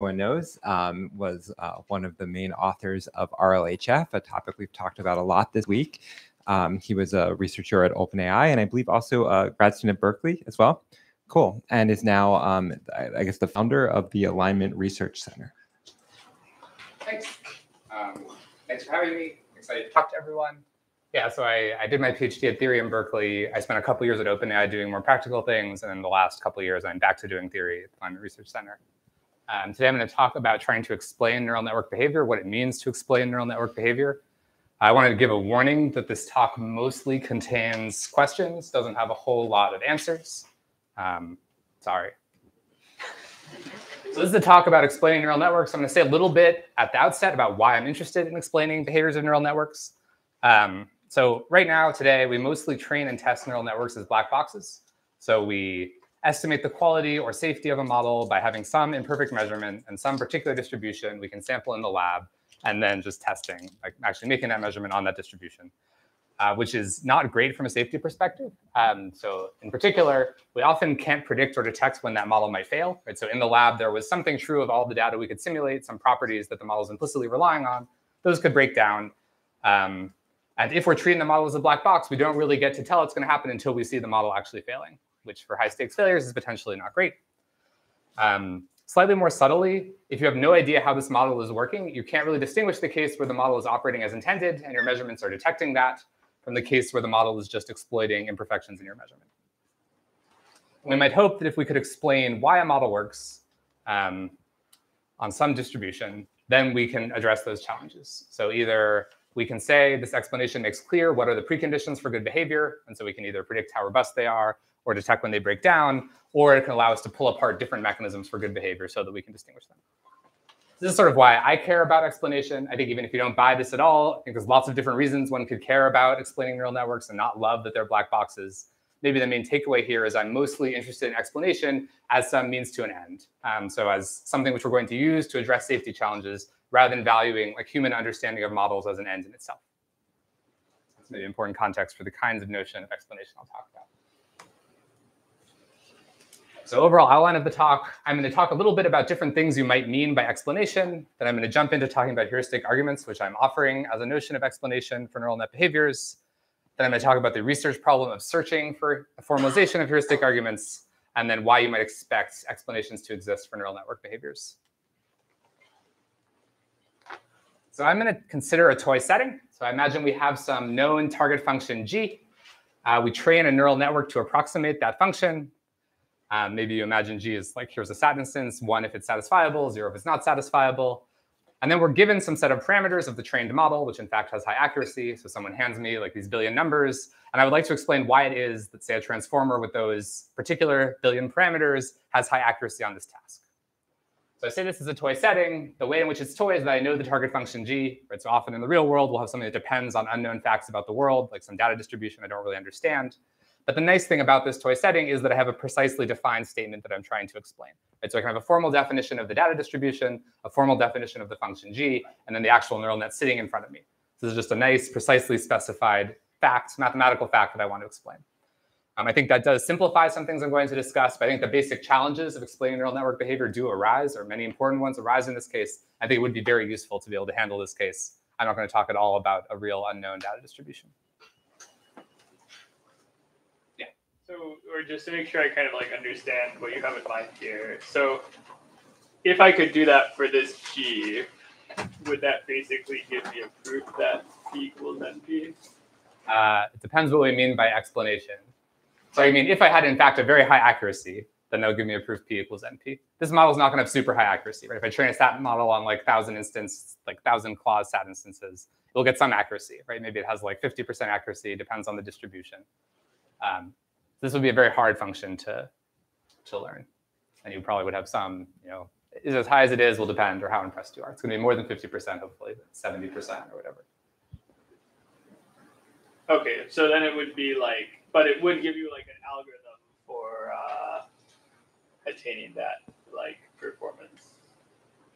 everyone knows, um, was uh, one of the main authors of RLHF, a topic we've talked about a lot this week. Um, he was a researcher at OpenAI and I believe also a grad student at Berkeley as well. Cool. And is now, um, I, guess, the founder of the Alignment Research Center. Thanks. Um, thanks for having me. Excited to talk to everyone. Yeah, so I, I did my PhD at theory in Berkeley. I spent a couple years at OpenAI doing more practical things, and then the last couple years I'm back to doing theory at the Alignment Research Center. Um, today I'm going to talk about trying to explain neural network behavior, what it means to explain neural network behavior. I wanted to give a warning that this talk mostly contains questions, doesn't have a whole lot of answers. Um, sorry. So this is a talk about explaining neural networks. I'm going to say a little bit at the outset about why I'm interested in explaining behaviors of neural networks. Um, so right now, today, we mostly train and test neural networks as black boxes. So we estimate the quality or safety of a model by having some imperfect measurement and some particular distribution we can sample in the lab and then just testing, like actually making that measurement on that distribution, uh, which is not great from a safety perspective. Um, so in particular, we often can't predict or detect when that model might fail. Right? So in the lab, there was something true of all the data we could simulate, some properties that the model is implicitly relying on. Those could break down. Um, and if we're treating the model as a black box, we don't really get to tell it's going to happen until we see the model actually failing which for high stakes failures is potentially not great. Um, slightly more subtly, if you have no idea how this model is working, you can't really distinguish the case where the model is operating as intended and your measurements are detecting that from the case where the model is just exploiting imperfections in your measurement. We might hope that if we could explain why a model works um, on some distribution, then we can address those challenges. So either we can say this explanation makes clear what are the preconditions for good behavior, and so we can either predict how robust they are, or detect when they break down, or it can allow us to pull apart different mechanisms for good behavior so that we can distinguish them. This is sort of why I care about explanation. I think even if you don't buy this at all, I think there's lots of different reasons one could care about explaining neural networks and not love that they're black boxes. Maybe the main takeaway here is I'm mostly interested in explanation as some means to an end. Um, so as something which we're going to use to address safety challenges rather than valuing like human understanding of models as an end in itself. That's maybe important context for the kinds of notion of explanation I'll talk about. So overall outline of the talk, I'm going to talk a little bit about different things you might mean by explanation. Then I'm going to jump into talking about heuristic arguments, which I'm offering as a notion of explanation for neural net behaviors. Then I'm going to talk about the research problem of searching for a formalization of heuristic arguments, and then why you might expect explanations to exist for neural network behaviors. So I'm going to consider a toy setting. So I imagine we have some known target function g. Uh, we train a neural network to approximate that function. Um, maybe you imagine G is like, here's a sat instance, one if it's satisfiable, zero if it's not satisfiable. And then we're given some set of parameters of the trained model, which in fact has high accuracy. So someone hands me like these billion numbers, and I would like to explain why it is that, say, a transformer with those particular billion parameters has high accuracy on this task. So I say this is a toy setting. The way in which it's toy is that I know the target function g. So often in the real world, we'll have something that depends on unknown facts about the world, like some data distribution I don't really understand. But the nice thing about this toy setting is that I have a precisely defined statement that I'm trying to explain. Right? So I can have a formal definition of the data distribution, a formal definition of the function g, and then the actual neural net sitting in front of me. So this is just a nice, precisely specified fact, mathematical fact that I want to explain. Um, I think that does simplify some things I'm going to discuss, but I think the basic challenges of explaining neural network behavior do arise, or many important ones arise in this case. I think it would be very useful to be able to handle this case. I'm not going to talk at all about a real unknown data distribution. Yeah. So, or just to make sure I kind of like understand what you have in mind here. So, if I could do that for this G, would that basically give me a proof that P equals NP? Uh, it depends what we mean by explanation. So, I mean, if I had in fact a very high accuracy, then that would give me a proof P equals NP. This model is not going to have super high accuracy, right? If I train a SAT model on like thousand instance, like thousand clause SAT instances, it'll get some accuracy, right? Maybe it has like 50% accuracy, depends on the distribution. Um, this would be a very hard function to, to learn. And you probably would have some, you know, is as high as it is will depend or how impressed you are. It's going to be more than 50%, hopefully, 70% or whatever. Okay, so then it would be like, but it would give you like an algorithm for uh, attaining that like performance.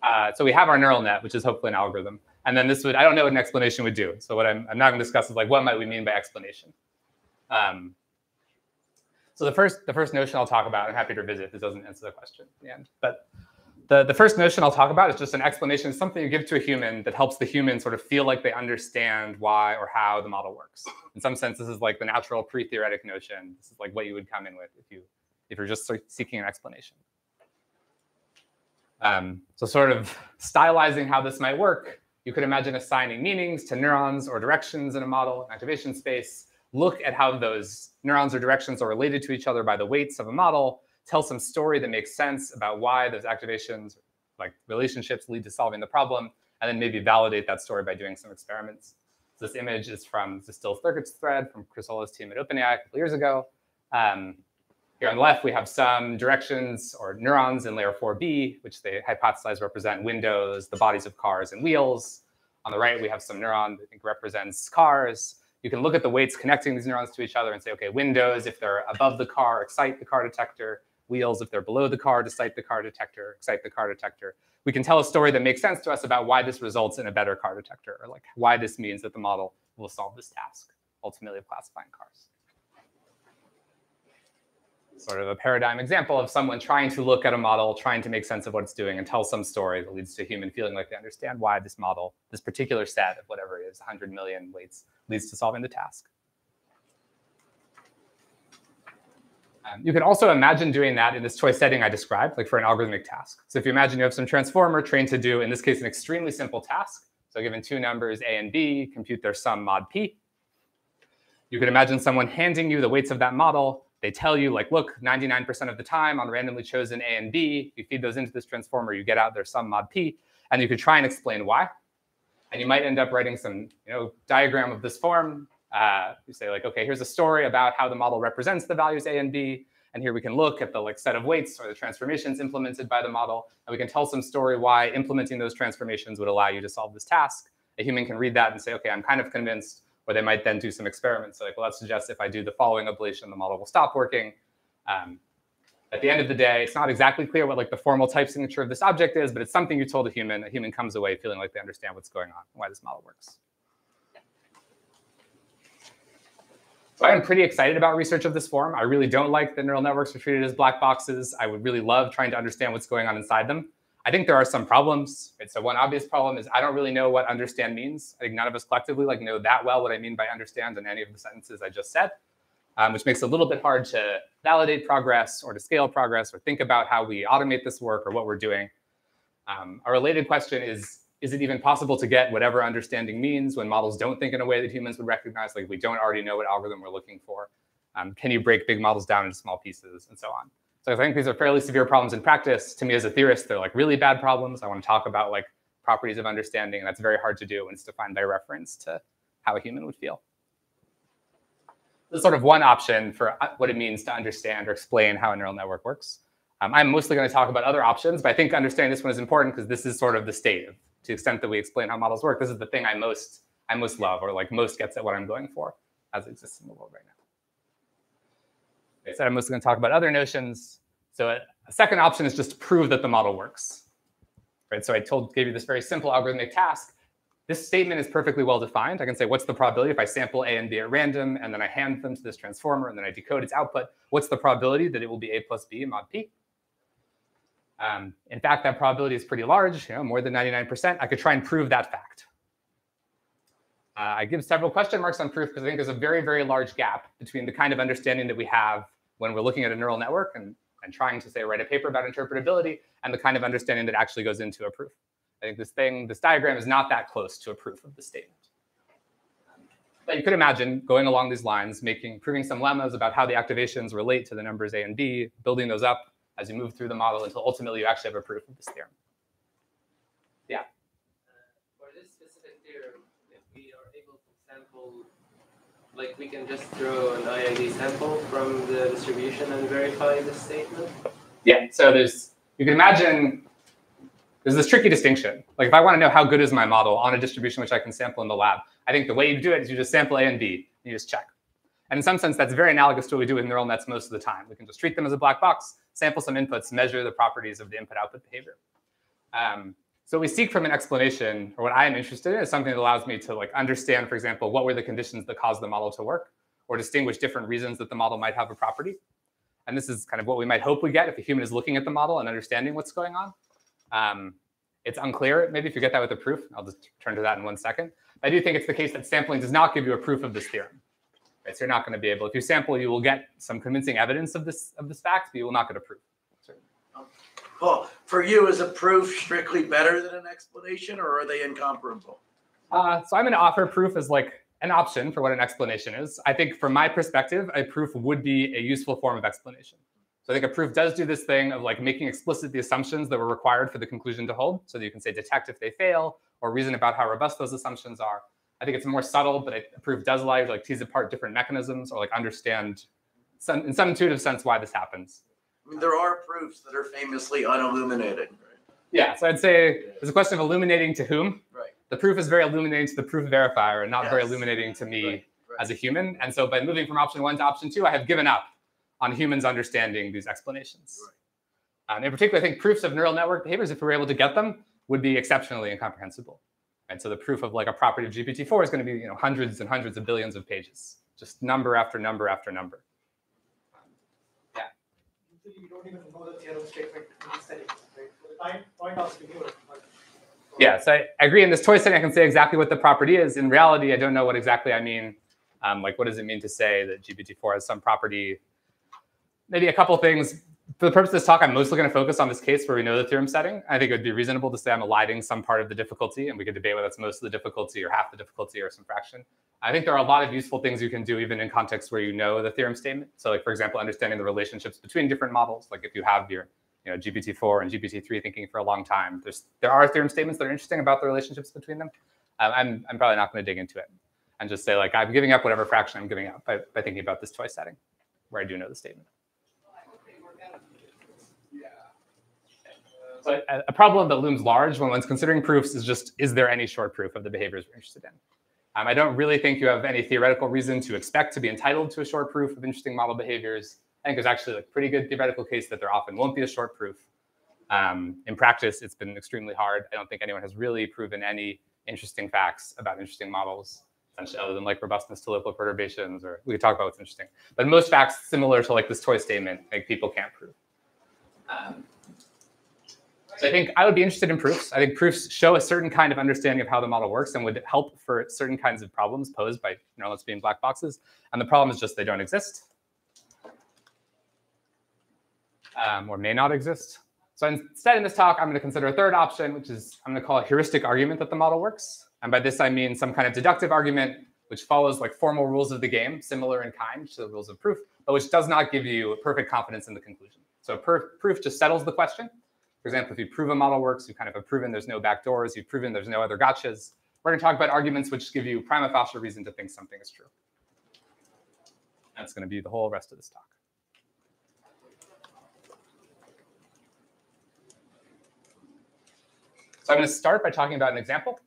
Uh, so we have our neural net, which is hopefully an algorithm. And then this would, I don't know what an explanation would do. So what I'm, I'm not going to discuss is like, what might we mean by explanation? Um, so the first, the first notion I'll talk about, I'm happy to revisit. If this doesn't answer the question in the end. But the, the first notion I'll talk about is just an explanation. Something you give to a human that helps the human sort of feel like they understand why or how the model works. In some sense, this is like the natural pre-theoretic notion. This is like what you would come in with if you if you're just seeking an explanation. Um, so sort of stylizing how this might work, you could imagine assigning meanings to neurons or directions in a model, activation space, look at how those neurons or directions are related to each other by the weights of a model, tell some story that makes sense about why those activations, like relationships, lead to solving the problem, and then maybe validate that story by doing some experiments. So this image is from the Distill circuits thread from Chris Olah's team at OpenAI a couple years ago. Um, here on the left, we have some directions or neurons in layer 4B, which they hypothesize represent windows, the bodies of cars, and wheels. On the right, we have some neuron that I think represents cars. You can look at the weights connecting these neurons to each other and say, okay, windows, if they're above the car, excite the car detector. Wheels, if they're below the car, excite the car detector, excite the car detector. We can tell a story that makes sense to us about why this results in a better car detector, or like why this means that the model will solve this task, ultimately of classifying cars sort of a paradigm example of someone trying to look at a model, trying to make sense of what it's doing and tell some story that leads to a human feeling like they understand why this model, this particular set of whatever it is, 100 million weights, leads to solving the task. Um, you can also imagine doing that in this choice setting I described, like for an algorithmic task. So if you imagine you have some transformer trained to do, in this case, an extremely simple task. So given two numbers, A and B, compute their sum mod P. You could imagine someone handing you the weights of that model they tell you like, look, 99% of the time on randomly chosen A and B, you feed those into this transformer, you get out their sum mod P, and you could try and explain why. And you might end up writing some you know, diagram of this form. Uh, you say like, okay, here's a story about how the model represents the values A and B. And here we can look at the like set of weights or the transformations implemented by the model. And we can tell some story why implementing those transformations would allow you to solve this task. A human can read that and say, okay, I'm kind of convinced or they might then do some experiments. So like, well, that suggests if I do the following ablation, the model will stop working. Um, at the end of the day, it's not exactly clear what like the formal type signature of this object is, but it's something you told a human. A human comes away feeling like they understand what's going on, why this model works. So I am pretty excited about research of this form. I really don't like that neural networks are treated as black boxes. I would really love trying to understand what's going on inside them. I think there are some problems. So one obvious problem is I don't really know what understand means. I think none of us collectively like know that well what I mean by understand in any of the sentences I just said, um, which makes it a little bit hard to validate progress or to scale progress or think about how we automate this work or what we're doing. Um, a related question is, is it even possible to get whatever understanding means when models don't think in a way that humans would recognize, like we don't already know what algorithm we're looking for? Um, can you break big models down into small pieces and so on? So I think these are fairly severe problems in practice. To me as a theorist, they're like really bad problems. I want to talk about like properties of understanding, and that's very hard to do when it's defined by reference to how a human would feel. This is sort of one option for uh, what it means to understand or explain how a neural network works. Um, I'm mostly going to talk about other options, but I think understanding this one is important because this is sort of the state of, to the extent that we explain how models work. This is the thing I most I most love, or like most gets at what I'm going for as it exists in the world right now. I said I'm mostly going to talk about other notions. So a, a second option is just to prove that the model works. Right? So I told gave you this very simple algorithmic task. This statement is perfectly well defined. I can say, what's the probability if I sample A and B at random, and then I hand them to this transformer, and then I decode its output? What's the probability that it will be A plus B mod P? Um, in fact, that probability is pretty large, you know, more than 99%. I could try and prove that fact. Uh, I give several question marks on proof because I think there's a very, very large gap between the kind of understanding that we have when we're looking at a neural network and, and trying to say write a paper about interpretability and the kind of understanding that actually goes into a proof. I think this thing, this diagram is not that close to a proof of the statement. But you could imagine going along these lines, making proving some lemmas about how the activations relate to the numbers A and B, building those up as you move through the model until ultimately you actually have a proof of this theorem. Yeah. Uh, for this specific theorem, if we are able to sample, like we can just throw an IID sample from the distribution and verify the statement? Yeah, so there's, you can imagine there's this tricky distinction. Like if I want to know how good is my model on a distribution which I can sample in the lab, I think the way you do it is you just sample A and B, and you just check. And in some sense, that's very analogous to what we do with neural nets most of the time. We can just treat them as a black box, sample some inputs, measure the properties of the input-output behavior. Um, so we seek from an explanation, or what I am interested in, is something that allows me to like understand, for example, what were the conditions that caused the model to work, or distinguish different reasons that the model might have a property. And this is kind of what we might hope we get if a human is looking at the model and understanding what's going on. Um, it's unclear, maybe if you get that with a proof. I'll just turn to that in one second. I do think it's the case that sampling does not give you a proof of this theorem. Right? So you're not going to be able, if you sample, you will get some convincing evidence of this of this fact, but you will not get a proof. Paul, for you, is a proof strictly better than an explanation, or are they incomparable? Uh, so I'm going to offer proof as like an option for what an explanation is. I think from my perspective, a proof would be a useful form of explanation. So I think a proof does do this thing of like making explicit the assumptions that were required for the conclusion to hold. So that you can say detect if they fail or reason about how robust those assumptions are. I think it's more subtle, but a proof does allow you to like tease apart different mechanisms or like understand some, in some intuitive sense why this happens. I mean, there are proofs that are famously unilluminated. Yeah, so I'd say there's a question of illuminating to whom. Right. The proof is very illuminating to the proof verifier and not very illuminating to me Right, right. as a human. And so by moving from option one to option two, I have given up on humans understanding these explanations. Um, in particular, I think proofs of neural network behaviors, if we were able to get them, would be exceptionally incomprehensible. And so the proof of like a property of GPT-4 is going to be you know hundreds and hundreds of billions of pages, just number after number after number. Yeah. Usually you don't even know the theorem statement in these settings, right? So the time point of viewer. Yeah, so I, I agree. In this toy setting, I can say exactly what the property is. In reality, I don't know what exactly I mean. Um, like, what does it mean to say that GPT-4 has some property? Maybe a couple things. For the purpose of this talk, I'm mostly going to focus on this case where we know the theorem setting. I think it would be reasonable to say I'm eliding some part of the difficulty, and we could debate whether that's most of the difficulty or half the difficulty or some fraction. I think there are a lot of useful things you can do even in contexts where you know the theorem statement. So, like for example, understanding the relationships between different models. Like if you have your you know, GPT-4 and GPT-3 thinking for a long time. There's there are theorem statements that are interesting about the relationships between them. Um, I'm I'm probably not going to dig into it and just say like I'm giving up whatever fraction I'm giving up by, by thinking about this toy setting, where I do know the statement. So a, problem that looms large when one's considering proofs is just is there any short proof of the behaviors we're interested in? Um, I don't really think you have any theoretical reason to expect to be entitled to a short proof of interesting model behaviors. I think there's actually a pretty good theoretical case that there often won't be a short proof. Um, in practice, it's been extremely hard. I don't think anyone has really proven any interesting facts about interesting models, essentially, other than like robustness to local perturbations, or we could talk about what's interesting. But most facts similar to like this toy statement, like people can't prove. Um, so I think I would be interested in proofs. I think proofs show a certain kind of understanding of how the model works and would help for certain kinds of problems posed by neural nets being black boxes. And the problem is just they don't exist um, or may not exist. So instead in this talk, I'm going to consider a third option, which is I'm going to call a heuristic argument that the model works. And by this, I mean some kind of deductive argument which follows like formal rules of the game, similar in kind to the rules of proof, but which does not give you perfect confidence in the conclusion. So proof just settles the question. For example, if you prove a model works, you kind of have proven there's no backdoors, you've proven there's no other gotchas. We're going to talk about arguments which give you prima facie reason to think something is true. That's going to be the whole rest of this talk. So I'm going to start by talking about an example,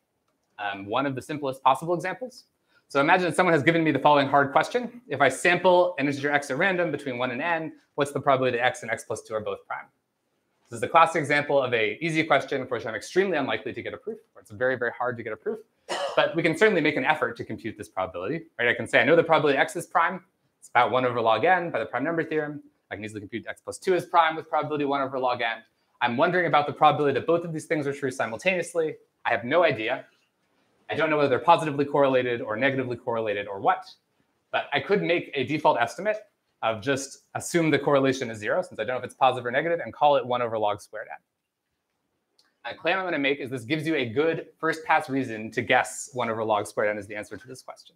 um, one of the simplest possible examples. So imagine someone has given me the following hard question. If I sample an integer x at random between 1 and n, what's the probability that x and x plus 2 are both prime? This is a classic example of a easy question for which I'm extremely unlikely to get a proof, or it's very, very hard to get a proof. But we can certainly make an effort to compute this probability. Right? I can say I know the probability x is prime. It's about 1 over log n by the prime number theorem. I can easily compute x plus 2 is prime with probability 1 over log n. I'm wondering about the probability that both of these things are true simultaneously. I have no idea. I don't know whether they're positively correlated or negatively correlated or what. But I could make a default estimate of just assume the correlation is zero, since I don't know if it's positive or negative, and call it 1 over log squared n. A claim I'm going to make is this gives you a good first pass reason to guess 1 over log squared n is the answer to this question.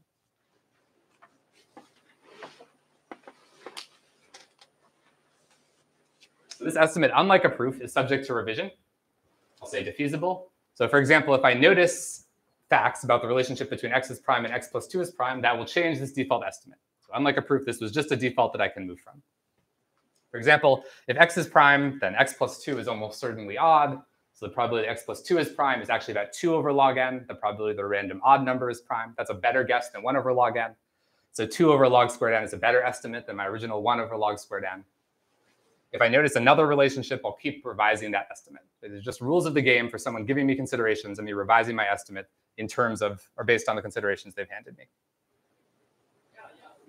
So this estimate, unlike a proof, is subject to revision. I'll say defeasible. So for example, if I notice facts about the relationship between x is prime and x plus 2 is prime, that will change this default estimate. Unlike a proof, this was just a default that I can move from. For example, if x is prime, then x plus 2 is almost certainly odd. So the probability that x plus 2 is prime is actually about 2 over log n. The probability that a random odd number is prime. That's a better guess than 1 over log n. So 2 over log squared n is a better estimate than my original 1 over log squared n. If I notice another relationship, I'll keep revising that estimate. It's just rules of the game for someone giving me considerations and me revising my estimate in terms of or based on the considerations they've handed me.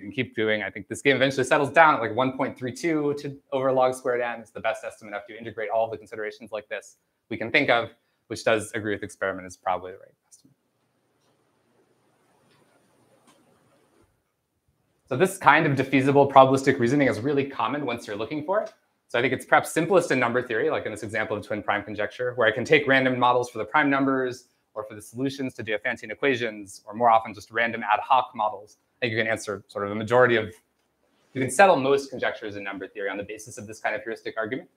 You can keep doing. I think this game eventually settles down at like 1.32 to over log squared n. It's the best estimate after you integrate all the considerations like this. we can think of, which does agree with experiment is probably the right estimate. So this kind of defeasible probabilistic reasoning is really common once you're looking for it. So I think it's perhaps simplest in number theory, like in this example of twin prime conjecture, where I can take random models for the prime numbers or for the solutions to Diophantine equations, or more often just random ad hoc models. I think you can answer sort of the majority of, you can settle most conjectures in number theory on the basis of this kind of heuristic argument.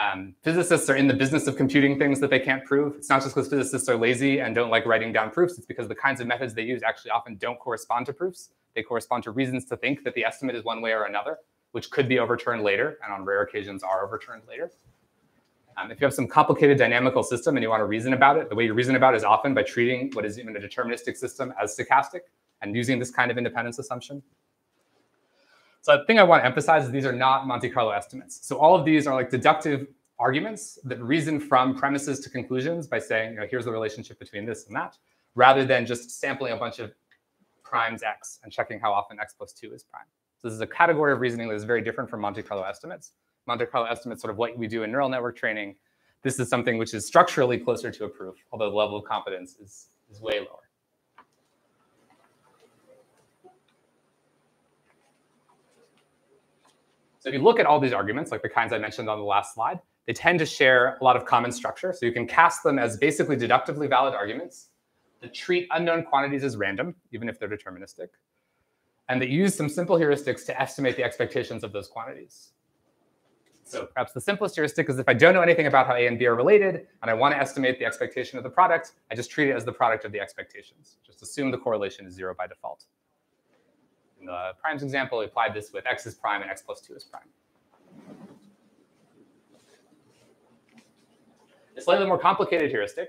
Um, physicists are in the business of computing things that they can't prove. It's not just because physicists are lazy and don't like writing down proofs. It's because the kinds of methods they use actually often don't correspond to proofs. They correspond to reasons to think that the estimate is one way or another which could be overturned later, and on rare occasions are overturned later. Um, if you have some complicated dynamical system and you want to reason about it, the way you reason about it is often by treating what is even a deterministic system as stochastic and using this kind of independence assumption. So the thing I want to emphasize is these are not Monte Carlo estimates. So all of these are like deductive arguments that reason from premises to conclusions by saying, you know, here's the relationship between this and that, rather than just sampling a bunch of primes x and checking how often x plus 2 is prime. So this is a category of reasoning that is very different from Monte Carlo estimates. Monte Carlo estimates sort of what we do in neural network training. This is something which is structurally closer to a proof, although the level of confidence is, is way lower. So if you look at all these arguments, like the kinds I mentioned on the last slide, they tend to share a lot of common structure. So you can cast them as basically deductively valid arguments that treat unknown quantities as random, even if they're deterministic and that use some simple heuristics to estimate the expectations of those quantities. So perhaps the simplest heuristic is if I don't know anything about how A and B are related, and I want to estimate the expectation of the product, I just treat it as the product of the expectations. Just assume the correlation is zero by default. In the uh, primes example, we applied this with x is prime and x plus 2 is prime. A slightly more complicated heuristic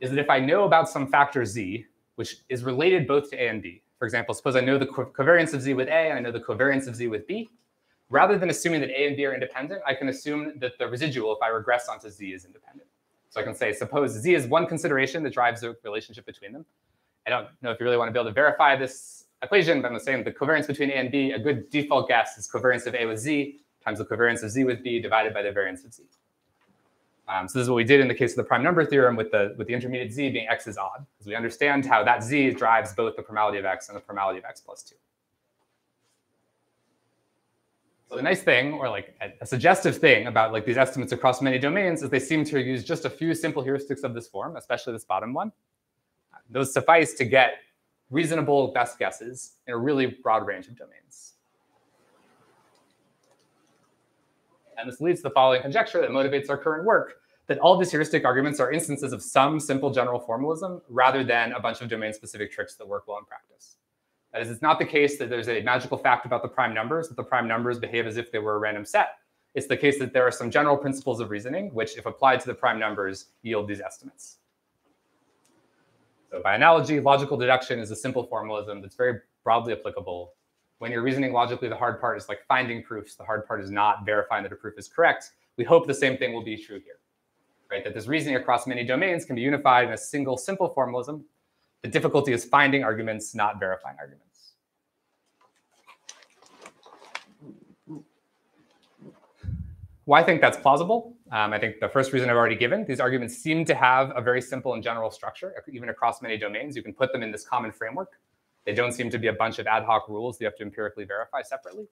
is that if I know about some factor z, which is related both to A and B, for example, suppose I know the co covariance of Z with A and I know the covariance of Z with B. Rather than assuming that A and B are independent, I can assume that the residual, if I regress onto Z, is independent. So I can say, suppose Z is one consideration that drives the relationship between them. I don't know if you really want to be able to verify this equation, but I'm saying the covariance between A and B, a good default guess is covariance of A with Z times the covariance of Z with B divided by the variance of Z. Um, so this is what we did in the case of the prime number theorem with the, with the intermediate z being x is odd, because we understand how that z drives both the primality of x and the primality of x plus 2. So the nice thing, or like a suggestive thing about like these estimates across many domains is they seem to use just a few simple heuristics of this form, especially this bottom one. Those suffice to get reasonable best guesses in a really broad range of domains. And this leads to the following conjecture that motivates our current work, that all these heuristic arguments are instances of some simple general formalism rather than a bunch of domain-specific tricks that work well in practice. That is, it's not the case that there's a magical fact about the prime numbers, that the prime numbers behave as if they were a random set. It's the case that there are some general principles of reasoning, which, if applied to the prime numbers, yield these estimates. So by analogy, logical deduction is a simple formalism that's very broadly applicable when you're reasoning logically, the hard part is like finding proofs. The hard part is not verifying that a proof is correct. We hope the same thing will be true here, right? That this reasoning across many domains can be unified in a single simple formalism. The difficulty is finding arguments, not verifying arguments. Why I think that's plausible? Um, I think the first reason I've already given, these arguments seem to have a very simple and general structure, even across many domains. You can put them in this common framework. They don't seem to be a bunch of ad hoc rules that you have to empirically verify separately.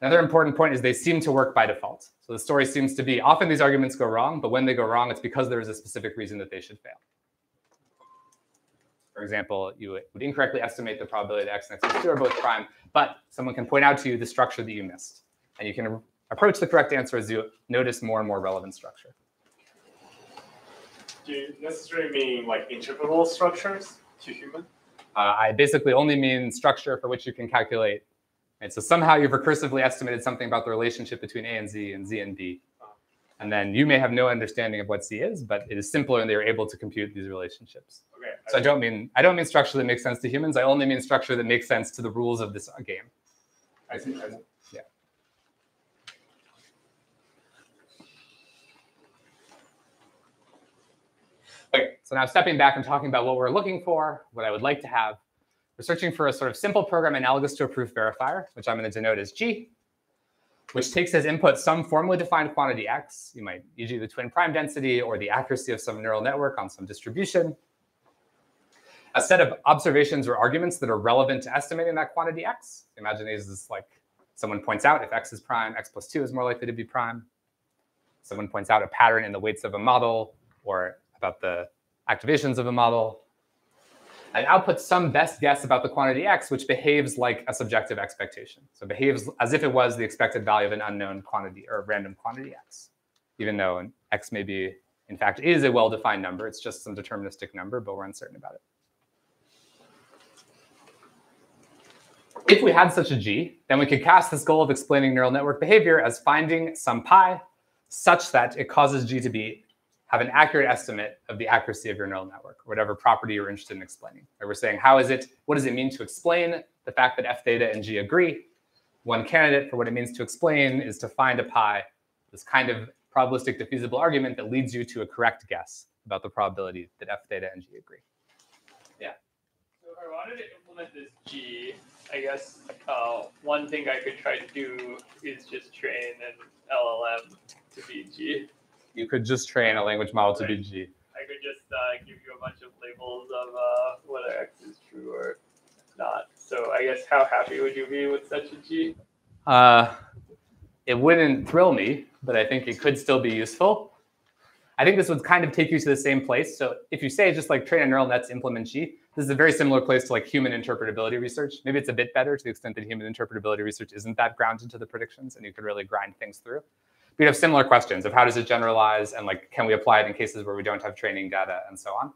Another important point is they seem to work by default. So the story seems to be often these arguments go wrong, but when they go wrong, it's because there is a specific reason that they should fail. For example, you would incorrectly estimate the probability that x and x plus 2 are both prime, but someone can point out to you the structure that you missed. And you can approach the correct answer as you notice more and more relevant structure. Do you necessarily mean like interpretable structures to human? Uh, I basically only mean structure for which you can calculate. And so somehow you've recursively estimated something about the relationship between A and Z and Z and B. And then you may have no understanding of what C is, but it is simpler and they are able to compute these relationships. Okay. So I don't mean I don't mean structure that makes sense to humans. I only mean structure that makes sense to the rules of this game. I see. I see. Okay, so now stepping back and talking about what we're looking for, what I would like to have, we're searching for a sort of simple program analogous to a proof verifier, which I'm going to denote as G. which takes as input some formally defined quantity x, you might e.g. the twin prime density or the accuracy of some neural network on some distribution, a set of observations or arguments that are relevant to estimating that quantity x. Imagine these is like someone points out if x is prime, x plus 2 is more likely to be prime. Someone points out a pattern in the weights of a model or about the activations of a model. And outputs some best guess about the quantity x, which behaves like a subjective expectation. So behaves as if it was the expected value of an unknown quantity or random quantity x, even though an x may be, in fact, is a well-defined number. It's just some deterministic number, but we're uncertain about it. If we had such a G, then we could cast this goal of explaining neural network behavior as finding some pi such that it causes G to be have an accurate estimate of the accuracy of your neural network, or whatever property you're interested in explaining. Or we're saying, how is it, what does it mean to explain the fact that f theta and g agree? One candidate for what it means to explain is to find a pi, this kind of probabilistic defeasible argument that leads you to a correct guess about the probability that f theta and g agree. Yeah. So if I wanted to implement this G, I guess uh, one thing I could try to do is just train an LLM to be G. You could just train a language model to be G. I could just uh, give you a bunch of labels of uh, whether X is true or not. So I guess how happy would you be with such a G? Uh, it wouldn't thrill me, but I think it could still be useful. I think this would kind of take you to the same place. So if you say just like train a neural net to implement G, this is a very similar place to like human interpretability research. Maybe it's a bit better to the extent that human interpretability research isn't that grounded to the predictions and you could really grind things through. We'd have similar questions of how does it generalize and like can we apply it in cases where we don't have training data and so on.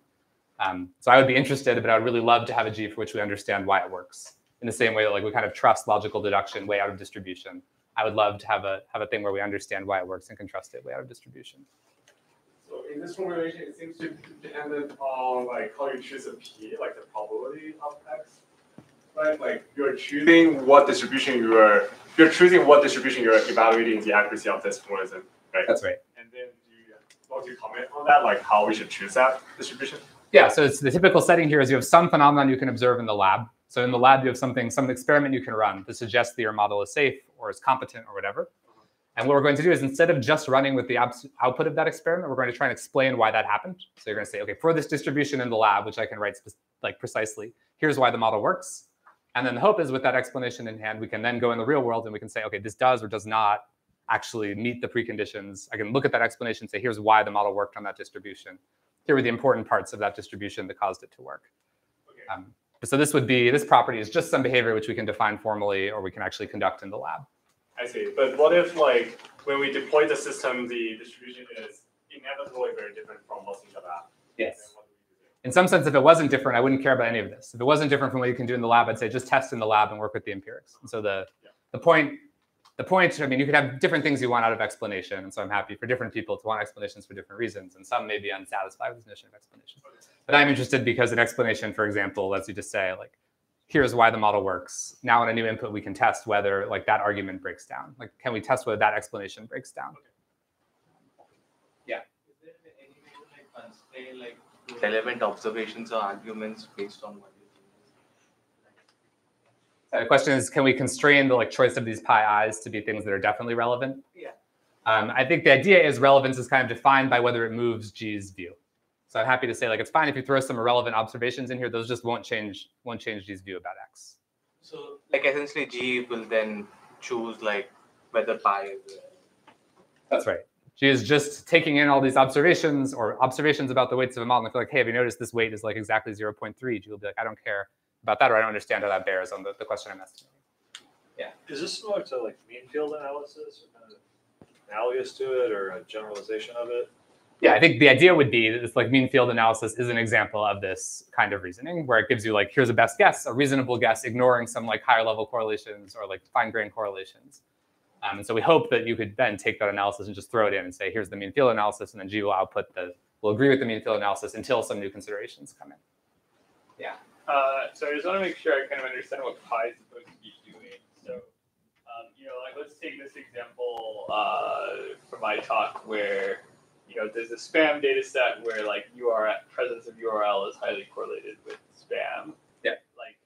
Um, so I would be interested, but I would really love to have a G for which we understand why it works. In the same way that like we kind of trust logical deduction way out of distribution. I would love to have a have a thing where we understand why it works and can trust it way out of distribution. So in this formulation, it seems to be dependent on like how you choose a p, like the probability of x, right? Like you're choosing what distribution you are, you're choosing what distribution you're evaluating the accuracy of this formalism, right? That's right. And then do you want to comment on that, like how we should choose that distribution? Yeah, so it's the typical setting here is you have some phenomenon you can observe in the lab. So in the lab, you have something, some experiment you can run to suggest that your model is safe or is competent or whatever. Mm-hmm. And what we're going to do is instead of just running with the output of that experiment, we're going to try and explain why that happened. So you're going to say, okay, for this distribution in the lab, which I can write like precisely, here's why the model works. And then the hope is with that explanation in hand, we can then go in the real world and we can say, okay, this does or does not actually meet the preconditions. I can look at that explanation and say, here's why the model worked on that distribution. Here were the important parts of that distribution that caused it to work. Okay. Um, so this would be, this property is just some behavior which we can define formally or we can actually conduct in the lab. I see. But what if like when we deploy the system, the distribution is inevitably very different from what's in the lab? Yes. In some sense, if it wasn't different, I wouldn't care about any of this. If it wasn't different from what you can do in the lab, I'd say just test in the lab and work with the empirics. And so the, Yeah. the point, the point, I mean, you could have different things you want out of explanation. And so I'm happy for different people to want explanations for different reasons. And some may be unsatisfied with the notion of explanation. But I'm interested because an explanation, for example, lets you just say like, here's why the model works. Now in a new input, we can test whether like that argument breaks down. Like, can we test whether that explanation breaks down? Is there any way to like constrain like relevant observations or arguments based on what you Uh, The question is, can we constrain the like choice of these pi i's to be things that are definitely relevant? Yeah. Um, I think the idea is relevance is kind of defined by whether it moves G's view. So I'm happy to say like it's fine if you throw some irrelevant observations in here; those just won't change won't change G's view about X. So like essentially G will then choose like whether pi is. That's right. G is just taking in all these observations or observations about the weights of a model. And you're like, hey, have you noticed this weight is like exactly 0.3? G will be like, I don't care about that, or I don't understand how that bears on the, the question I'm asking. Yeah. Is this similar to like mean field analysis, or kind of analogous to it, or a generalization of it? Yeah, I think the idea would be that this like mean field analysis is an example of this kind of reasoning where it gives you like, here's a best guess, a reasonable guess, ignoring some like higher level correlations or like fine grained correlations. Um, and so we hope that you could then take that analysis and just throw it in and say, here's the mean field analysis, and then G will output the, will agree with the mean field analysis until some new considerations come in. Uh, so I just want to make sure I kind of understand what pi is supposed to be doing. So, um, you know, like let's take this example uh, from my talk where, you know, there's a spam data set where like URL presence of URL is highly correlated with spam. Yeah. Like,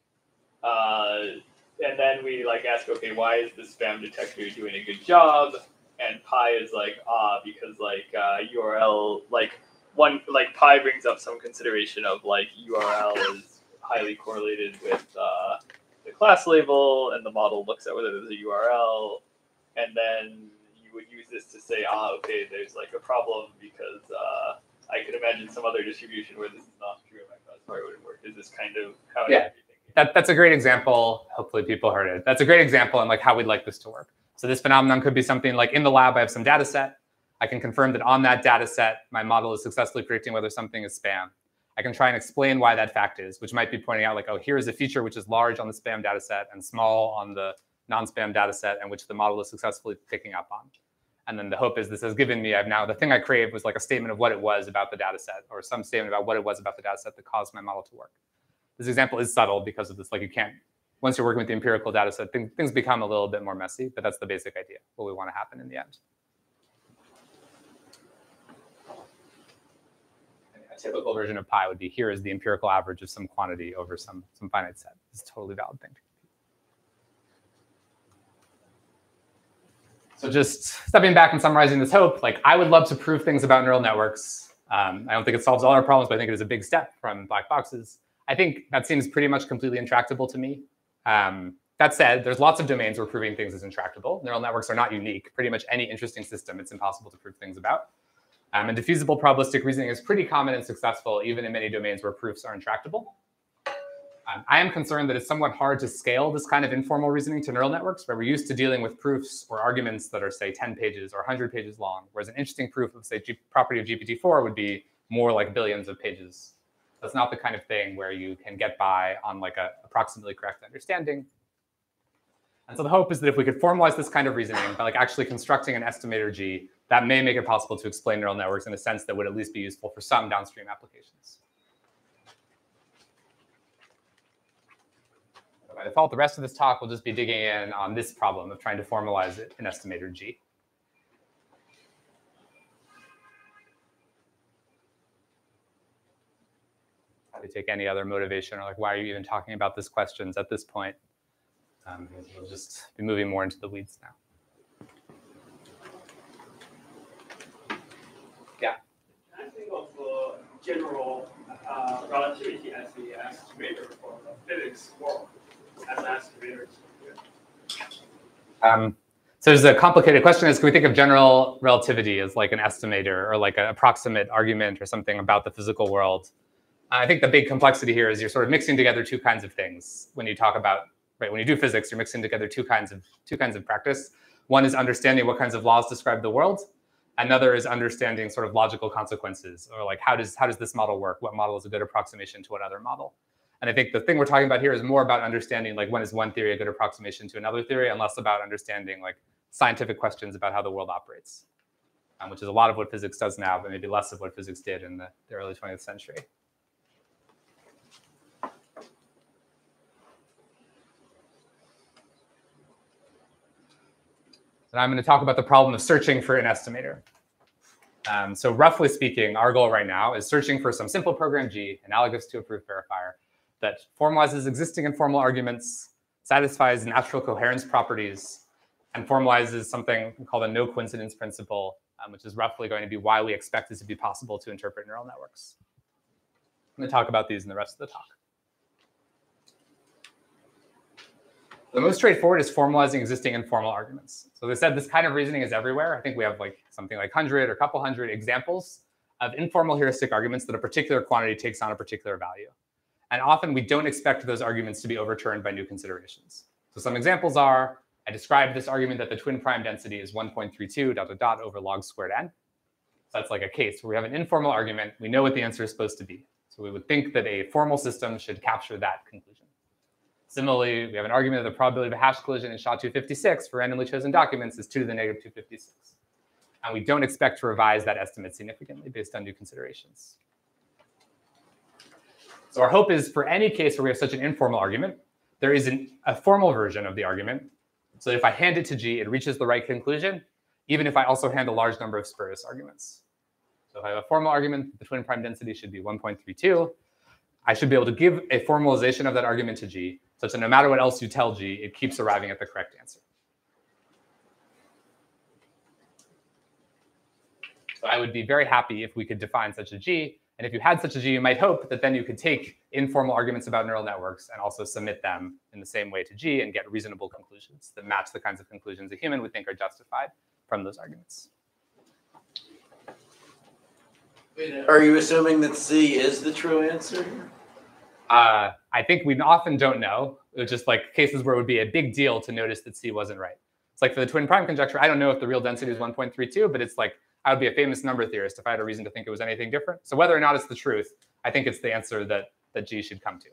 uh, and then we like ask, okay, why is the spam detector doing a good job? And pi is like, ah, because like uh, URL, like one, like pi brings up some consideration of like URL is highly correlated with uh, the class label, and the model looks at whether there's a URL, and then you would use this to say, ah, okay, there's like a problem because uh, I could imagine some other distribution where this is not true, and my class pi wouldn't work. Is this kind of how? it Yeah. thinking? That, that's a great example. Hopefully people heard it. That's a great example and like how we'd like this to work. So this phenomenon could be something like in the lab, I have some data set. I can confirm that on that data set, my model is successfully predicting whether something is spam. I can try and explain why that fact is, which might be pointing out like, oh, here is a feature which is large on the spam data set and small on the non-spam data set and which the model is successfully picking up on. And then the hope is this has given me, I've now, the thing I craved was like a statement of what it was about the data set or some statement about what it was about the data set that caused my model to work. This example is subtle because of this, like you can't, once you're working with the empirical data set, things, things become a little bit more messy, but that's the basic idea, what we want to happen in the end. A typical version of pi would be here is the empirical average of some quantity over some, some finite set. It's a totally valid thing. So just stepping back and summarizing this hope, like I would love to prove things about neural networks. Um, I don't think it solves all our problems, but I think it is a big step from black boxes. I think that seems pretty much completely intractable to me. Um, that said, there's lots of domains where proving things is intractable. Neural networks are not unique. Pretty much any interesting system, it's impossible to prove things about. Um, and defeasible probabilistic reasoning is pretty common and successful, even in many domains where proofs are intractable. Um, I am concerned that it's somewhat hard to scale this kind of informal reasoning to neural networks, where we're used to dealing with proofs or arguments that are, say, 10 pages or 100 pages long, whereas an interesting proof of, say, G property of GPT-4 would be more like billions of pages. That's not the kind of thing where you can get by on like a approximately correct understanding. And so the hope is that if we could formalize this kind of reasoning by like actually constructing an estimator G, that may make it possible to explain neural networks in a sense that would at least be useful for some downstream applications. By default, the rest of this talk will just be digging in on this problem of trying to formalize it in estimator G. to take any other motivation or like, why are you even talking about this questions at this point? Um, we'll just be moving more into the weeds now. I think of uh, general uh, relativity as the estimator for the physics world as estimators. Um, so there's a complicated question is can we think of general relativity as like an estimator or like an approximate argument or something about the physical world? I think the big complexity here is you're sort of mixing together two kinds of things when you talk about right when you do physics you're mixing together two kinds of two kinds of practice. One is understanding what kinds of laws describe the world. Another is understanding sort of logical consequences or like how does how does this model work? What model is a good approximation to another model? And I think the thing we're talking about here is more about understanding like when is one theory a good approximation to another theory, and less about understanding like scientific questions about how the world operates, um, which is a lot of what physics does now, but maybe less of what physics did in the, the early 20th century. And I'm going to talk about the problem of searching for an estimator. Um, so roughly speaking, our goal right now is searching for some simple program G, analogous to a proof verifier, that formalizes existing informal arguments, satisfies natural coherence properties, and formalizes something called a no coincidence principle, um, which is roughly going to be why we expect it to be possible to interpret neural networks. I'm going to talk about these in the rest of the talk. The most straightforward is formalizing existing informal arguments. So they said this kind of reasoning is everywhere. I think we have like something like 100 or a couple hundred examples of informal heuristic arguments that a particular quantity takes on a particular value. And often we don't expect those arguments to be overturned by new considerations. So some examples are, I described this argument that the twin prime density is 1.32 dot dot dot over log squared n. So that's like a case where we have an informal argument. We know what the answer is supposed to be. So we would think that a formal system should capture that conclusion. Similarly, we have an argument that the probability of a hash collision in SHA-256 for randomly chosen documents is 2 to the negative 256. And we don't expect to revise that estimate significantly based on new considerations. So our hope is for any case where we have such an informal argument, there is an, a formal version of the argument. So if I hand it to G, it reaches the right conclusion, even if I also hand a large number of spurious arguments. So if I have a formal argument, the twin prime density should be 1.32. I should be able to give a formalization of that argument to G, such that no matter what else you tell G, it keeps arriving at the correct answer. So I would be very happy if we could define such a G. And if you had such a G, you might hope that then you could take informal arguments about neural networks and also submit them in the same way to G and get reasonable conclusions that match the kinds of conclusions a human would think are justified from those arguments. Are you assuming that C is the true answer here? Uh, I think we often don't know. It's just like cases where it would be a big deal to notice that C wasn't right. It's like for the twin prime conjecture, I don't know if the real density is 1.32, but it's like I would be a famous number theorist if I had a reason to think it was anything different. So whether or not it's the truth, I think it's the answer that, that G should come to.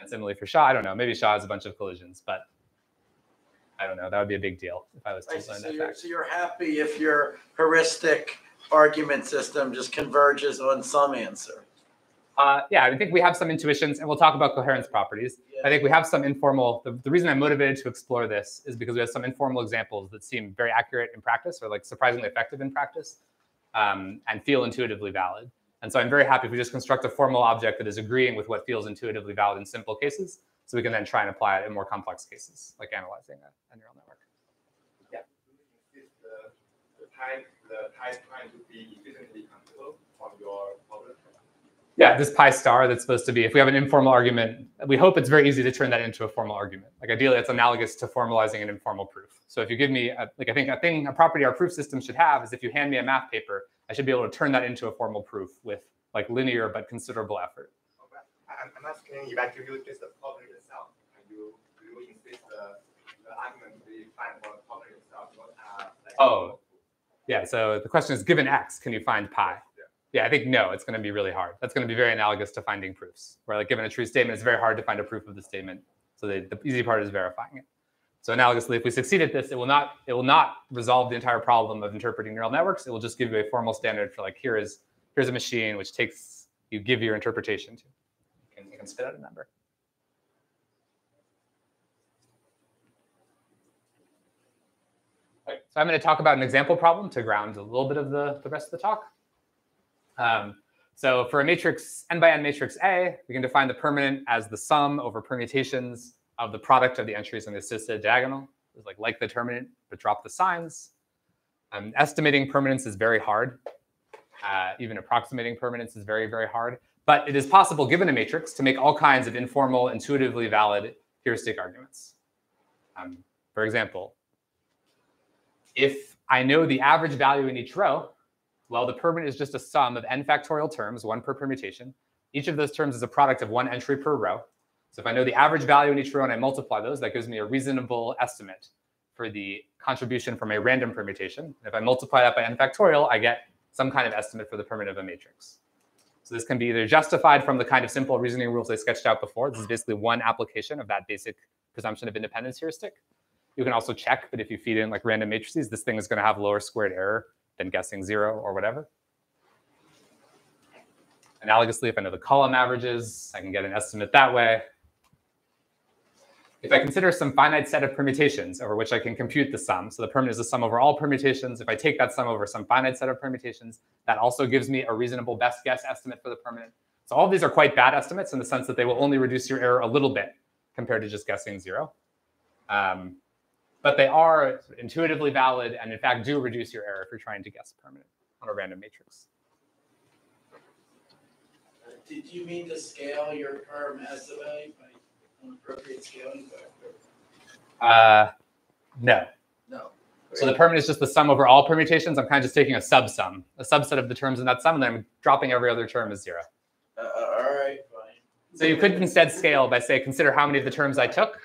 And similarly for SHA, I don't know. Maybe SHA has a bunch of collisions, but I don't know. That would be a big deal if I was to I learn. So that you're, fact. so you're happy if your heuristic argument system just converges on some answer? Uh, yeah, I think we have some intuitions, and we'll talk about coherence properties. I think we have some informal. The, the reason I'm motivated to explore this is because we have some informal examples that seem very accurate in practice, or like surprisingly effective in practice, um, and feel intuitively valid. And so I'm very happy if we just construct a formal object that is agreeing with what feels intuitively valid in simple cases, so we can then try and apply it in more complex cases, like analyzing a, a neural network. Is the, the time, the trying to be efficiently controlled on your problem? Yeah, this pi star that's supposed to be, if we have an informal argument, we hope it's very easy to turn that into a formal argument. Like ideally, it's analogous to formalizing an informal proof. So if you give me, a, like I think a thing, a property our proof system should have is if you hand me a math paper, I should be able to turn that into a formal proof with like linear but considerable effort. I'm, I'm asking if I give you just the problem itself, and you, you insist the, the argument we find for the problem itself, what are like. Oh, Yeah, so the question is, given x, can you find pi? Yeah, I think no, it's going to be really hard. That's going to be very analogous to finding proofs, where like given a true statement, it's very hard to find a proof of the statement. So the, the easy part is verifying it. So analogously, if we succeed at this, it will not it will not resolve the entire problem of interpreting neural networks. It will just give you a formal standard for like here is here's a machine which takes you give your interpretation to. You can, you can spit out a number. So I'm going to talk about an example problem to ground a little bit of the, the rest of the talk. Um, so for a matrix n by n matrix A, we can define the permanent as the sum over permutations of the product of the entries on the assisted diagonal. It's like like the determinant, but drop the signs. Um, estimating permanents is very hard. Uh, even approximating permanents is very, very hard. But it is possible, given a matrix, to make all kinds of informal, intuitively valid heuristic arguments. Um, for example, if I know the average value in each row, well, the permanent is just a sum of n factorial terms, one per permutation. Each of those terms is a product of one entry per row. So if I know the average value in each row and I multiply those, that gives me a reasonable estimate for the contribution from a random permutation. And if I multiply that by n factorial, I get some kind of estimate for the permanent of a matrix. So this can be either justified from the kind of simple reasoning rules I sketched out before. This is basically one application of that basic presumption of independence heuristic. You can also check that if you feed in like random matrices, this thing is going to have lower squared error than guessing zero or whatever. Analogously, if I know the column averages, I can get an estimate that way. If I consider some finite set of permutations over which I can compute the sum, so the permanent is the sum over all permutations. If I take that sum over some finite set of permutations, that also gives me a reasonable best guess estimate for the permanent. So all of these are quite bad estimates in the sense that they will only reduce your error a little bit compared to just guessing zero. Um, but they are intuitively valid and in fact do reduce your error if you're trying to guess a permanent on a random matrix. Did you mean to scale your perm as the value by an appropriate scaling factor? Uh, no. No. So the permanent is just the sum over all permutations. I'm kind of just taking a subsum, a subset of the terms in that sum, and then I'm dropping every other term as zero. Uh, all right, fine. So you could instead scale by say, consider how many of the terms I took.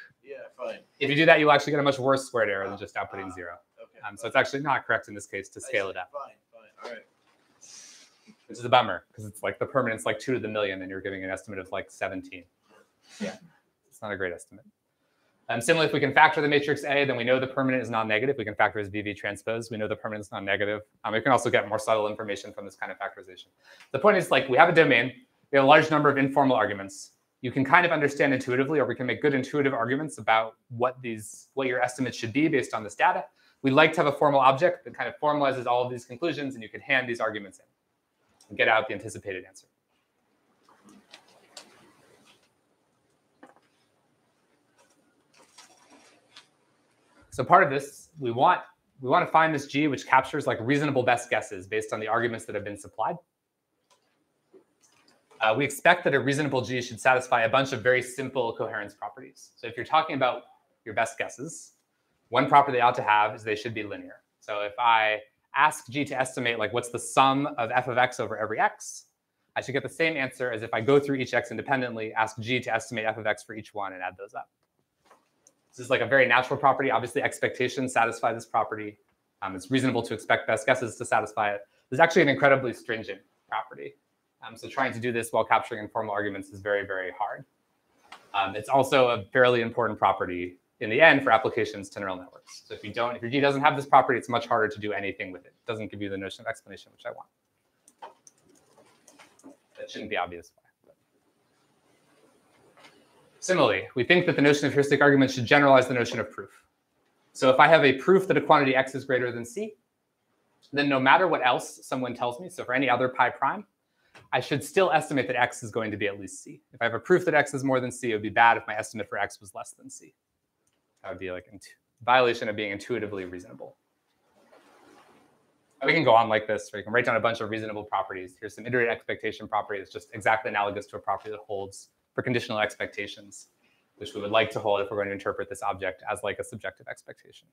If you do that, you'll actually get a much worse squared error than just outputting zero. Okay. Um, so it's actually not correct in this case to scale it up, Fine, fine, all right. which is a bummer because it's like the permanent's like two to the million and you're giving an estimate of like 17. Yeah, it's not a great estimate. Um, similarly, if we can factor the matrix A, then we know the permanent is non-negative. We can factor as VV transpose. We know the permanent is non-negative. Um, we can also get more subtle information from this kind of factorization. The point is like we have a domain. We have a large number of informal arguments you can kind of understand intuitively, or we can make good intuitive arguments about what these what your estimates should be based on this data. We like to have a formal object that kind of formalizes all of these conclusions, and you can hand these arguments in and get out the anticipated answer. So part of this, we want we want to find this G which captures like reasonable best guesses based on the arguments that have been supplied. Uh, we expect that a reasonable G should satisfy a bunch of very simple coherence properties. So if you're talking about your best guesses, one property they ought to have is they should be linear. So if I ask G to estimate like what's the sum of f of x over every x, I should get the same answer as if I go through each x independently, ask G to estimate f of x for each one and add those up. This is like a very natural property. Obviously, expectations satisfy this property. Um, it's reasonable to expect best guesses to satisfy it. This is actually an incredibly stringent property. Um, so trying to do this while capturing informal arguments is very, very hard. Um, it's also a fairly important property in the end for applications to neural networks. So if you don't, if your G doesn't have this property, it's much harder to do anything with it. It doesn't give you the notion of explanation, which I want. That shouldn't be obvious. Similarly, we think that the notion of heuristic arguments should generalize the notion of proof. So if I have a proof that a quantity x is greater than c, then no matter what else someone tells me, so for any other pi prime, I should still estimate that x is going to be at least c. If I have a proof that x is more than c, it would be bad if my estimate for x was less than c. That would be like a violation of being intuitively reasonable. We can go on like this, where you can write down a bunch of reasonable properties. Here's some iterated expectation property that's just exactly analogous to a property that holds for conditional expectations, which we would like to hold if we're going to interpret this object as like a subjective expectation.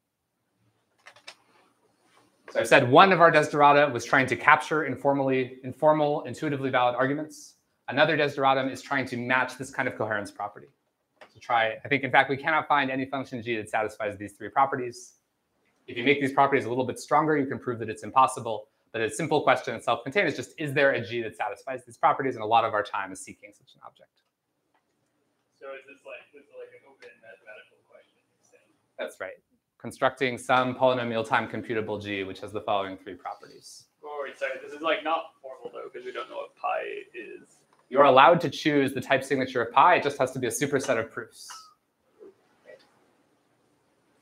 So I've said one of our desiderata was trying to capture informally, informal, intuitively valid arguments. Another desideratum is trying to match this kind of coherence property. So try, I think, in fact, we cannot find any function g that satisfies these three properties. If you make these properties a little bit stronger, you can prove that it's impossible. But a simple question itself contained is just, is there a g that satisfies these properties? And a lot of our time is seeking such an object. So is this like this is like an open mathematical question? That's right. Constructing some polynomial time computable G, which has the following three properties. Oh, wait, sorry. This is like not formal though, because we don't know what pi is. You're allowed to choose the type signature of pi. It just has to be a superset of proofs.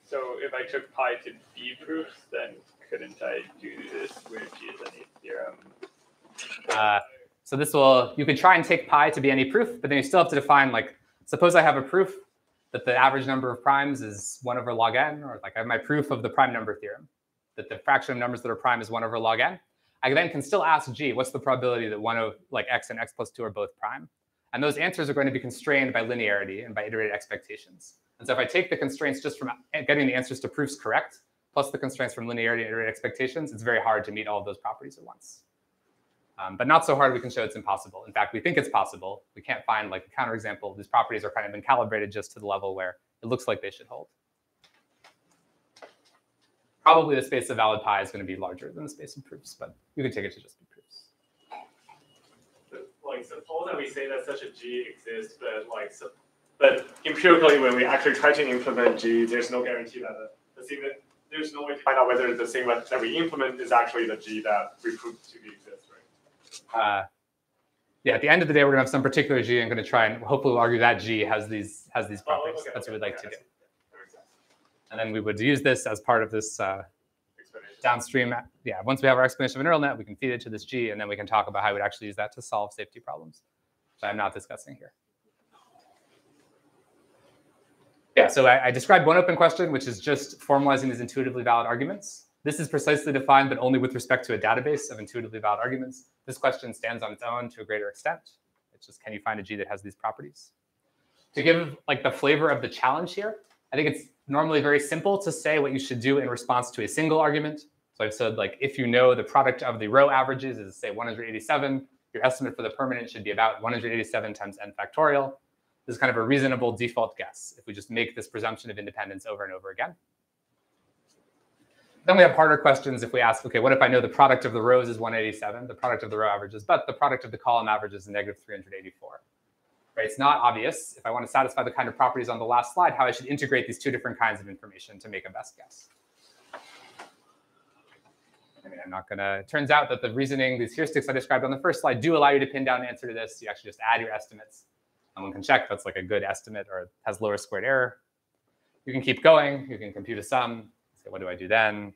So if I took pi to be proofs, then couldn't I do this with is any theorem? Uh, so this will, you could try and take pi to be any proof, but then you still have to define like Suppose I have a proof that the average number of primes is 1 over log n, or like I have my proof of the prime number theorem, that the fraction of numbers that are prime is 1 over log n. I then can still ask, g, what's the probability that one of like x and x plus 2 are both prime? And those answers are going to be constrained by linearity and by iterated expectations. And so if I take the constraints just from uh, getting the answers to proofs correct, plus the constraints from linearity and iterated expectations, it's very hard to meet all of those properties at once um, but not so hard we can show it's impossible. In fact, we think it's possible. We can't find like a counterexample. These properties are kind of been calibrated just to the level where it looks like they should hold. Probably the space of valid pi is going to be larger than the space of proofs, but you can take it to just be proofs. Like suppose that we say that such a G exists, but like so, but empirically when we actually try to implement G, there's no guarantee that the, the there's no way to find out whether the sigma that we implement is actually the G that we prove to be exist uh, yeah, at the end of the day, we're gonna have some particular G. I'm gonna try and hopefully we'll argue that G has these has these properties. Oh, okay, That's what we'd like to do. And then we would use this as part of this uh, downstream. Yeah, once we have our explanation of a neural net, we can feed it to this G, and then we can talk about how we'd actually use that to solve safety problems, which I'm not discussing here. Yeah, so I, I described one open question, which is just formalizing these intuitively valid arguments. This is precisely defined, but only with respect to a database of intuitively valid arguments. This question stands on its own to a greater extent. It's just, can you find a G that has these properties? To give like the flavor of the challenge here, I think it's normally very simple to say what you should do in response to a single argument. So I've said like, if you know the product of the row averages is say 187, your estimate for the permanent should be about 187 times n factorial. This is kind of a reasonable default guess if we just make this presumption of independence over and over again. Then we have harder questions if we ask, okay, what if I know the product of the rows is 187, the product of the row averages, but the product of the column averages is negative 384. Right? It's not obvious if I want to satisfy the kind of properties on the last slide how I should integrate these two different kinds of information to make a best guess. I mean, I'm not gonna. It turns out that the reasoning, these heuristics I described on the first slide, do allow you to pin down an answer to this. You actually just add your estimates. Someone can check that's like a good estimate or has lower squared error. You can keep going. You can compute a sum. So what do I do then?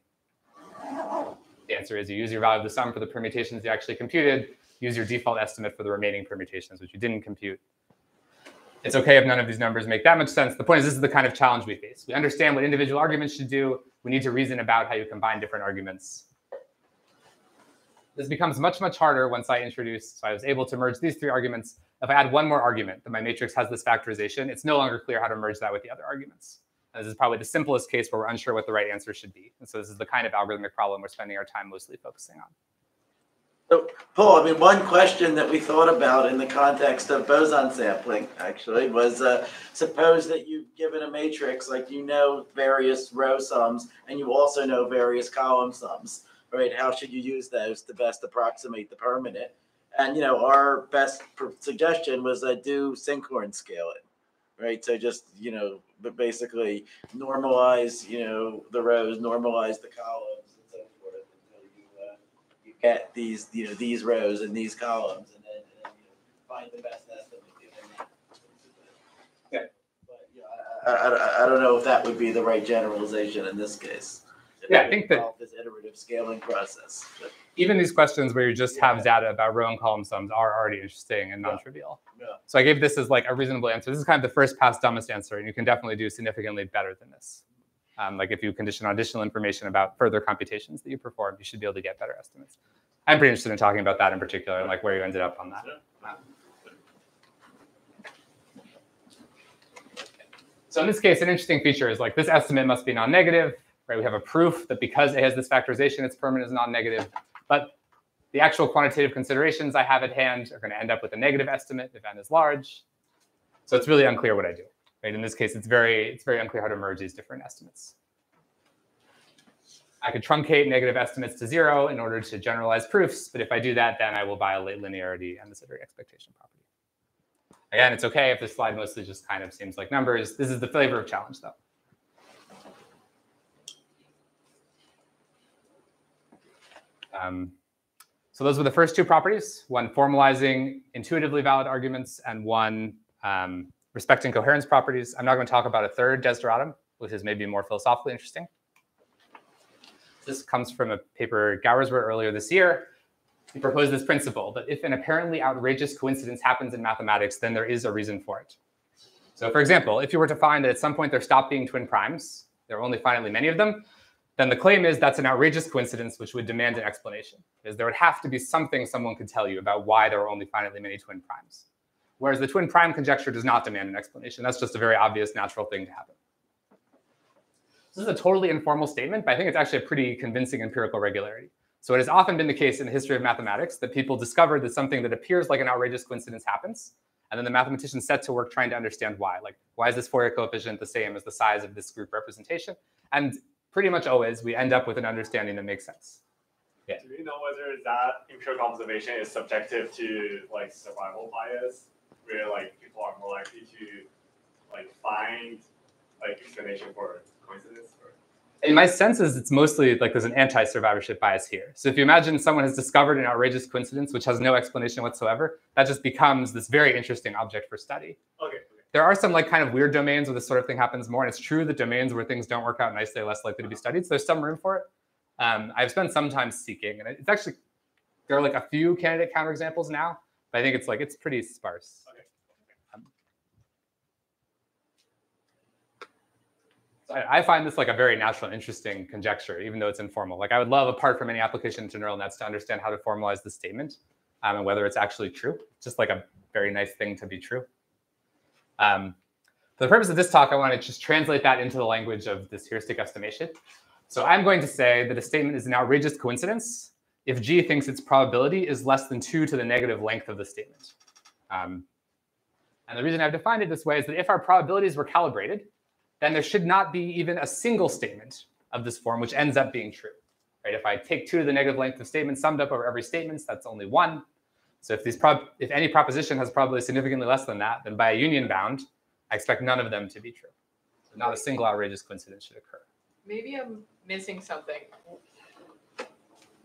The answer is you use your value of the sum for the permutations you actually computed, use your default estimate for the remaining permutations, which you didn't compute. It's okay if none of these numbers make that much sense. The point is this is the kind of challenge we face. We understand what individual arguments should do. We need to reason about how you combine different arguments. This becomes much, much harder once I introduce, so I was able to merge these three arguments. If I add one more argument that my matrix has this factorization, it's no longer clear how to merge that with the other arguments. This is probably the simplest case where we're unsure what the right answer should be. And so this is the kind of algorithmic problem we're spending our time mostly focusing on. So, Paul, I mean, one question that we thought about in the context of boson sampling actually was uh, suppose that you've given a matrix, like you know various row sums and you also know various column sums, right? How should you use those to best approximate the permanent? And, you know, our best suggestion was uh, do Sinkhorn scaling, right? So just, you know, but basically normalize, you know, the rows, normalize the columns and so forth until you, uh, you get these, you know, these rows and these columns and then, and then you know, find the best estimate given that. Okay. But, you know, I, I, I- I don't know if that would be the right generalization in this case. It Yeah, I think that- This iterative scaling process, but. Even these questions where you just have data about row and column sums are already interesting and non-trivial. Yeah. So I gave this as like a reasonable answer. This is kind of the first pass dumbest answer, and you can definitely do significantly better than this. Um, like if you condition additional information about further computations that you perform, you should be able to get better estimates. I'm pretty interested in talking about that in particular and like where you ended up on that. Um, So in this case, an interesting feature is like this estimate must be non-negative, right? We have a proof that because it has this factorization, its permanent is non-negative. But the actual quantitative considerations I have at hand are going to end up with a negative estimate if n is large. So it's really unclear what I do. Right? In this case, it's very it's very unclear how to merge these different estimates. I could truncate negative estimates to zero in order to generalize proofs, but if I do that, then I will violate linearity and the iterated expectation property. Again, it's okay if this slide mostly just kind of seems like numbers. This is the flavor of challenge, though. Um, so those were the first two properties, one formalizing intuitively valid arguments and one um, respecting coherence properties. I'm not going to talk about a third desideratum, which is maybe more philosophically interesting. This comes from a paper Gowers wrote earlier this year. He proposed this principle that if an apparently outrageous coincidence happens in mathematics, then there is a reason for it. So for example, if you were to find that at some point there stop being twin primes, there are only finitely many of them, then the claim is that's an outrageous coincidence which would demand an explanation, because there would have to be something someone could tell you about why there are only finitely many twin primes. Whereas the twin prime conjecture does not demand an explanation. That's just a very obvious natural thing to happen. This is a totally informal statement, but I think it's actually a pretty convincing empirical regularity. So it has often been the case in the history of mathematics that people discover that something that appears like an outrageous coincidence happens, and then the mathematicians set to work trying to understand why. Like, why is this Fourier coefficient the same as the size of this group representation? And pretty much always we end up with an understanding that makes sense. Yeah. Do we know whether that empirical observation is subjective to like survival bias, where like people are more likely to like find like explanation for coincidence? Or? In my sense is it's mostly like there's an anti-survivorship bias here. So if you imagine someone has discovered an outrageous coincidence which has no explanation whatsoever, that just becomes this very interesting object for study. Okay. There are some like kind of weird domains where this sort of thing happens more, and it's true that domains where things don't work out nicely are less likely to be studied. So there's some room for it. Um, I've spent some time seeking, and it's actually there are like a few candidate counterexamples now, but I think it's like it's pretty sparse. Um, so I, I find this like a very natural and interesting conjecture, even though it's informal. Like I would love, apart from any application to neural nets, to understand how to formalize the statement um, and whether it's actually true. It's just like a very nice thing to be true. Um, for the purpose of this talk, I want to just translate that into the language of this heuristic estimation. So I'm going to say that a statement is an outrageous coincidence if G thinks its probability is less than 2 to the negative length of the statement. Um, and the reason I've defined it this way is that if our probabilities were calibrated, then there should not be even a single statement of this form which ends up being true. Right? If I take 2 to the negative length of statements summed up over every statement, that's only 1. So if these prob if any proposition has probability significantly less than that, then by a union bound, I expect none of them to be true. So not a single outrageous coincidence should occur. Maybe I'm missing something.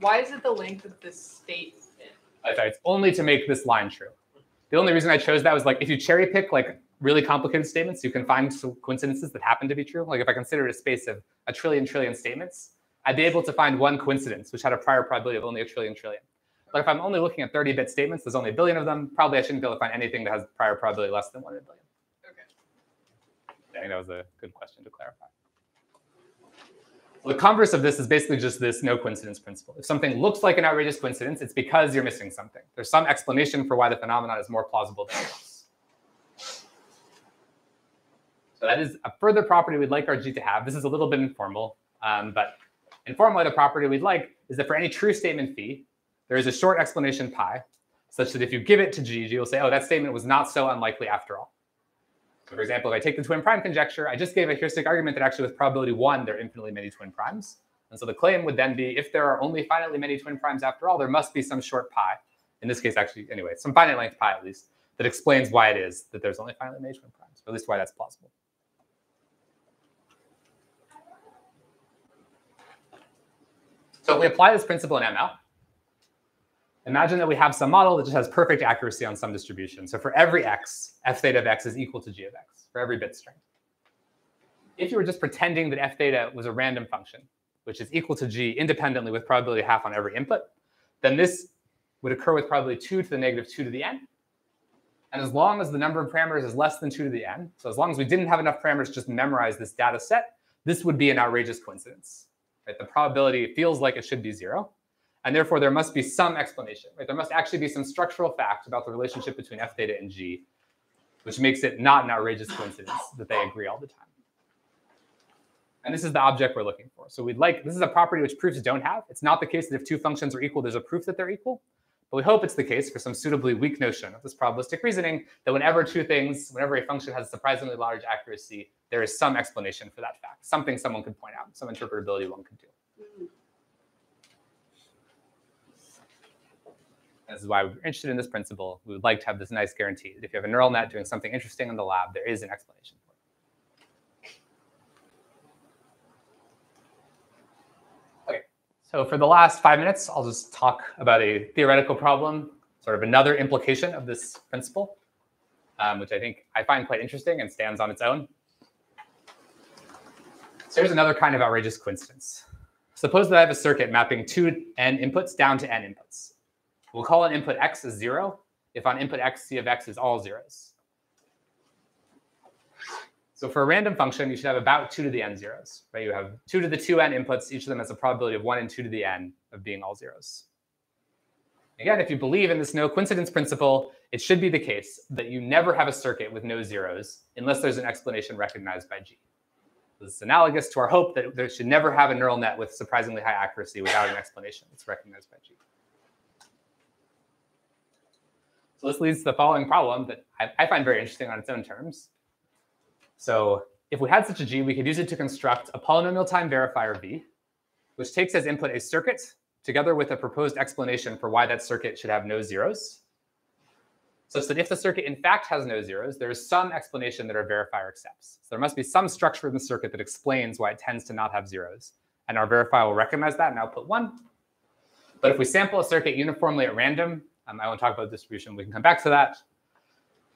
Why is it the length of this statement? I thought it's only to make this line true. The only reason I chose that was like if you cherry pick like really complicated statements, you can find some coincidences that happen to be true. Like if I considered a space of a trillion trillion statements, I'd be able to find one coincidence which had a prior probability of only a trillion trillion. But if I'm only looking at 30-bit statements, there's only a billion of them. Probably I shouldn't be able to find anything that has prior probability less than one in a billion. think that was a good question to clarify. The converse of this is basically just this no coincidence principle. If something looks like an outrageous coincidence, it's because you're missing something. There's some explanation for why the phenomenon is more plausible than else. So that is a further property we'd like our G to have. This is a little bit informal, um, but informally the property we'd like is that for any true statement phi, there is a short explanation pi, such that if you give it to G, G will say, oh, that statement was not so unlikely after all. So for example, if I take the twin prime conjecture, I just gave a heuristic argument that actually with probability one, there are infinitely many twin primes. And so the claim would then be, if there are only finitely many twin primes after all, there must be some short pi, in this case actually, anyway, some finite length pi at least, that explains why it is that there's only finitely many twin primes, or at least why that's plausible. So if we apply this principle in ML, Imagine that we have some model that just has perfect accuracy on some distribution. So for every x, f theta of x is equal to g of x for every bit string. If you were just pretending that f theta was a random function, which is equal to g independently with probability half on every input, then this would occur with probability 2 to the negative 2 to the n. And as long as the number of parameters is less than 2 to the n, so as long as we didn't have enough parameters to just memorize this data set, this would be an outrageous coincidence. Right? The probability feels like it should be 0, and therefore, there must be some explanation. Right? There must actually be some structural fact about the relationship between f theta and g, which makes it not an outrageous coincidence that they agree all the time. And this is the object we're looking for. So we'd like, this is a property which proofs don't have. It's not the case that if two functions are equal, there's a proof that they're equal. But we hope it's the case for some suitably weak notion of this probabilistic reasoning that whenever two things, whenever a function has a surprisingly large accuracy, there is some explanation for that fact, something someone could point out, some interpretability one could do. Mm-hmm. This is why we're interested in this principle. We would like to have this nice guarantee that if you have a neural net doing something interesting in the lab, there is an explanation for it. Okay, so for the last five minutes, I'll just talk about a theoretical problem, sort of another implication of this principle, um, which I think I find quite interesting and stands on its own. So here's another kind of outrageous coincidence. Suppose that I have a circuit mapping two n inputs down to n inputs. We'll call an input x as zero if on input x, c of x is all zeros. So for a random function, you should have about 2 to the n zeros. Right? You have 2 to the 2n inputs. Each of them has a probability of 1 and 2 to the n of being all zeros. Again, if you believe in this no coincidence principle, it should be the case that you never have a circuit with no zeros unless there's an explanation recognized by G. This is analogous to our hope that there should never have a neural net with surprisingly high accuracy without an explanation that's recognized by G. So this leads to the following problem that I, I find very interesting on its own terms. So if we had such a G, we could use it to construct a polynomial time verifier V, which takes as input a circuit together with a proposed explanation for why that circuit should have no zeros, such that if the circuit in fact has no zeros, there is some explanation that our verifier accepts. So there must be some structure in the circuit that explains why it tends to not have zeros. And our verifier will recognize that and output one. But if we sample a circuit uniformly at random, um, I won't talk about distribution. We can come back to that.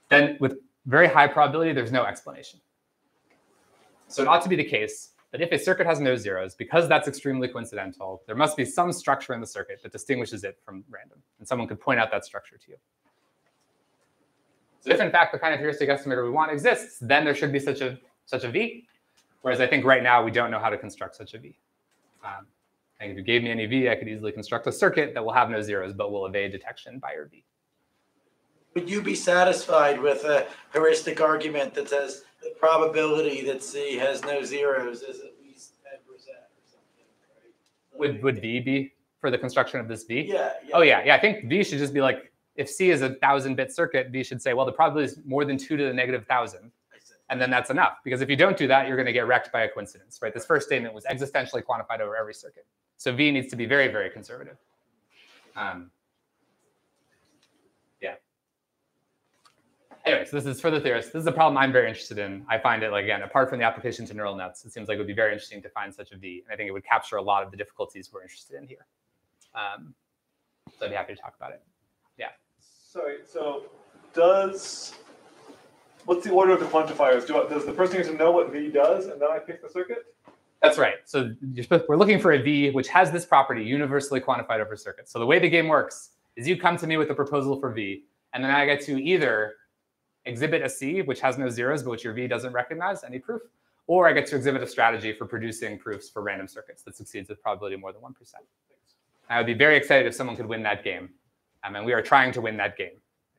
Then with very high probability, there's no explanation. So it ought to be the case that if a circuit has no zeros, because that's extremely coincidental, there must be some structure in the circuit that distinguishes it from random. And someone could point out that structure to you. So if in fact the kind of heuristic estimator we want exists, then there should be such a such a V. Whereas I think right now we don't know how to construct such a V. Um, if you gave me any V, I could easily construct a circuit that will have no zeros, but will evade detection by your V. Would you be satisfied with a heuristic argument that says the probability that C has no zeros is at least 10% or something, right? Would, would V be for the construction of this V? Yeah, yeah. Oh, yeah. Yeah. I think V should just be like, if C is a thousand bit circuit, V should say, well, the probability is more than two to the negative thousand. And then that's enough. Because if you don't do that, you're going to get wrecked by a coincidence, right? This first statement was existentially quantified over every circuit. So V needs to be very, very conservative. Um, yeah. Anyway, so this is for the theorists. This is a problem I'm very interested in. I find it, like, again, apart from the application to neural nets, it seems like it would be very interesting to find such a V. And I think it would capture a lot of the difficulties we're interested in here. Um, so I'd be happy to talk about it. Yeah. Sorry, so does, what's the order of the quantifiers? Do I, does the person need to know what V does and then I pick the circuit? That's right. So we're looking for a V which has this property universally quantified over circuits. So the way the game works is you come to me with a proposal for V, and then I get to either exhibit a C which has no zeros, but which your V doesn't recognize any proof, or I get to exhibit a strategy for producing proofs for random circuits that succeeds with probability more than 1%. I would be very excited if someone could win that game. Um, and we are trying to win that game.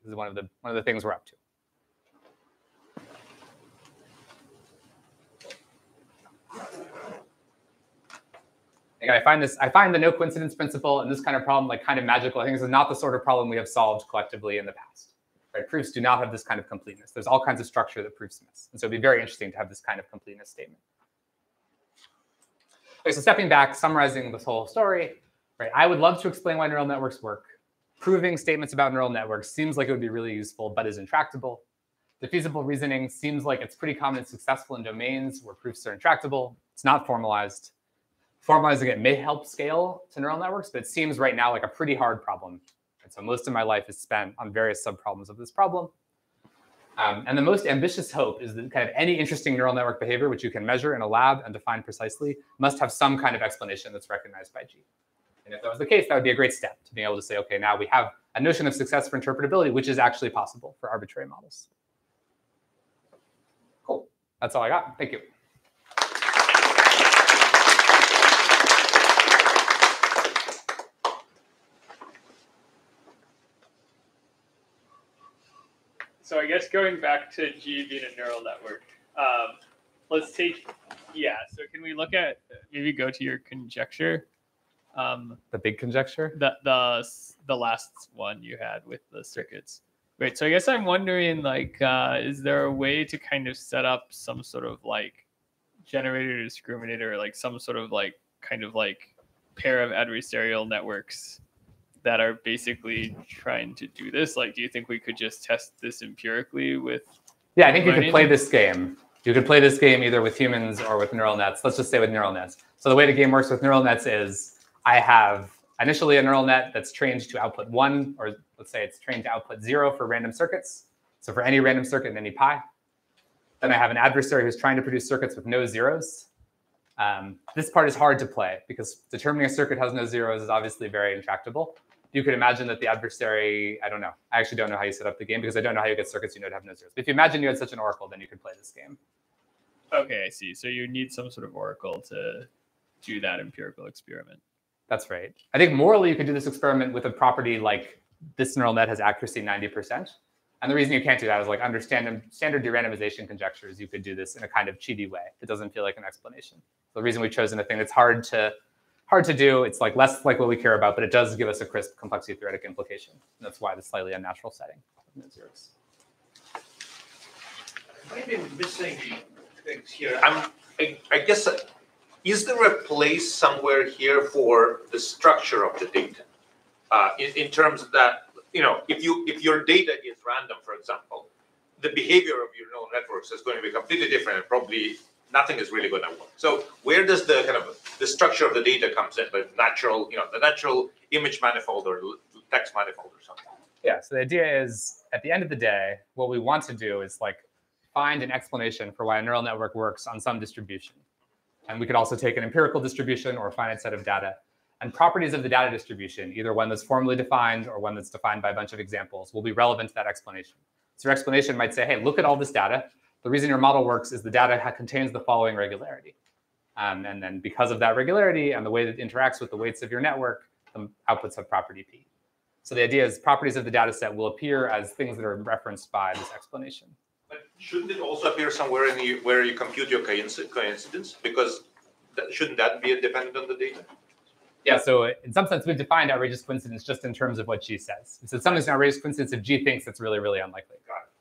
This is one of the, one of the things we're up to. Again, I find this, I find the no coincidence principle and this kind of problem like kind of magical. I think this is not the sort of problem we have solved collectively in the past. Right? Proofs do not have this kind of completeness. There's all kinds of structure that proofs miss. And so it'd be very interesting to have this kind of completeness statement. Okay, so stepping back, summarizing this whole story, right? I would love to explain why neural networks work. Proving statements about neural networks seems like it would be really useful, but is intractable. Defeasible reasoning seems like it's pretty common and successful in domains where proofs are intractable. It's not formalized. Formalizing it may help scale to neural networks, but it seems right now like a pretty hard problem. And so most of my life is spent on various subproblems of this problem. Um, and the most ambitious hope is that kind of any interesting neural network behavior, which you can measure in a lab and define precisely, must have some kind of explanation that's recognized by G. And if that was the case, that would be a great step to being able to say, okay, now we have a notion of success for interpretability, which is actually possible for arbitrary models. Cool. That's all I got. Thank you. So I guess going back to G being a neural network, um, let's take, yeah. So can we look at maybe go to your conjecture? Um, the big conjecture? The the the last one you had with the circuits. Right. So I guess I'm wondering, like, uh, is there a way to kind of set up some sort of like generator discriminator, like some sort of like kind of like pair of adversarial networks that are basically trying to do this? Like, do you think we could just test this empirically with? Yeah, I think you could play this game. You could play this game either with humans or with neural nets. Let's just say with neural nets. So the way the game works with neural nets is I have initially a neural net that's trained to output one, or let's say it's trained to output zero for random circuits. So for any random circuit in any pi. Then I have an adversary who's trying to produce circuits with no zeros. Um, this part is hard to play because determining a circuit has no zeros is obviously very intractable you could imagine that the adversary, I don't know. I actually don't know how you set up the game because I don't know how you get circuits you know to have no zeros. But if you imagine you had such an oracle, then you could play this game. Okay, I see. So you need some sort of oracle to do that empirical experiment. That's right. I think morally you could do this experiment with a property like this neural net has accuracy 90%. And the reason you can't do that is like under standard, standard de-randomization conjectures, you could do this in a kind of cheaty way. It doesn't feel like an explanation. The reason we've chosen a thing that's hard to hard to do. It's like less like what we care about, but it does give us a crisp complexity theoretic implication. And that's why the slightly unnatural setting of zeros. Maybe missing things here. I'm, I, I guess, uh, is there a place somewhere here for the structure of the data? Uh, in, in terms of that, you know, if you if your data is random, for example, the behavior of your neural networks is going to be completely different and probably nothing is really going to work. So where does the kind of the structure of the data comes in? The natural, you know, the natural image manifold or text manifold or something. Yeah. So the idea is, at the end of the day, what we want to do is like find an explanation for why a neural network works on some distribution. And we could also take an empirical distribution or a finite set of data. And properties of the data distribution, either one that's formally defined or one that's defined by a bunch of examples, will be relevant to that explanation. So your explanation might say, hey, look at all this data. The reason your model works is the data contains the following regularity. Um, and then because of that regularity and the way that it interacts with the weights of your network, the outputs have property P. So the idea is properties of the data set will appear as things that are referenced by this explanation. But shouldn't it also appear somewhere in the, where you compute your coincidence? Because that, shouldn't that be dependent on the data? Yeah, so in some sense, we've defined outrageous coincidence just in terms of what G says. So something's an outrageous coincidence if G thinks it's really, really unlikely. Got it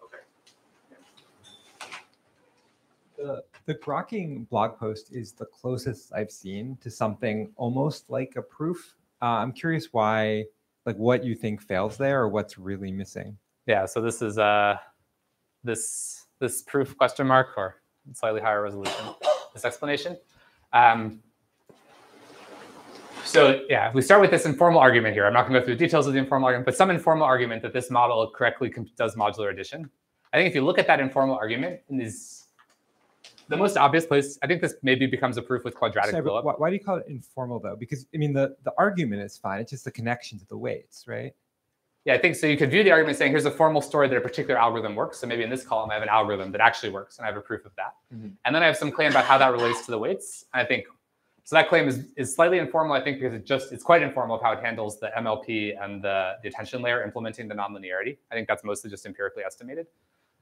the the grokking blog post is the closest I've seen to something almost like a proof. Uh, I'm curious why, like, what you think fails there, or what's really missing. Yeah. So this is uh, this this proof question mark or slightly higher resolution. This explanation. Um, so yeah, we start with this informal argument here. I'm not going to go through the details of the informal argument, but some informal argument that this model correctly does modular addition. I think if you look at that informal argument in these the most obvious place, I think this maybe becomes a proof with quadratic Sorry, why, why, do you call it informal though? Because I mean, the the argument is fine. It's just the connection to the weights, right? Yeah, I think so. You could view the argument saying, here's a formal story that a particular algorithm works. So maybe in this column, I have an algorithm that actually works, and I have a proof of that. Mhm. And then I have some claim about how that relates to the weights. And I think so. That claim is, is slightly informal, I think, because it just it's quite informal of how it handles the MLP and the, the attention layer implementing the nonlinearity. I think that's mostly just empirically estimated.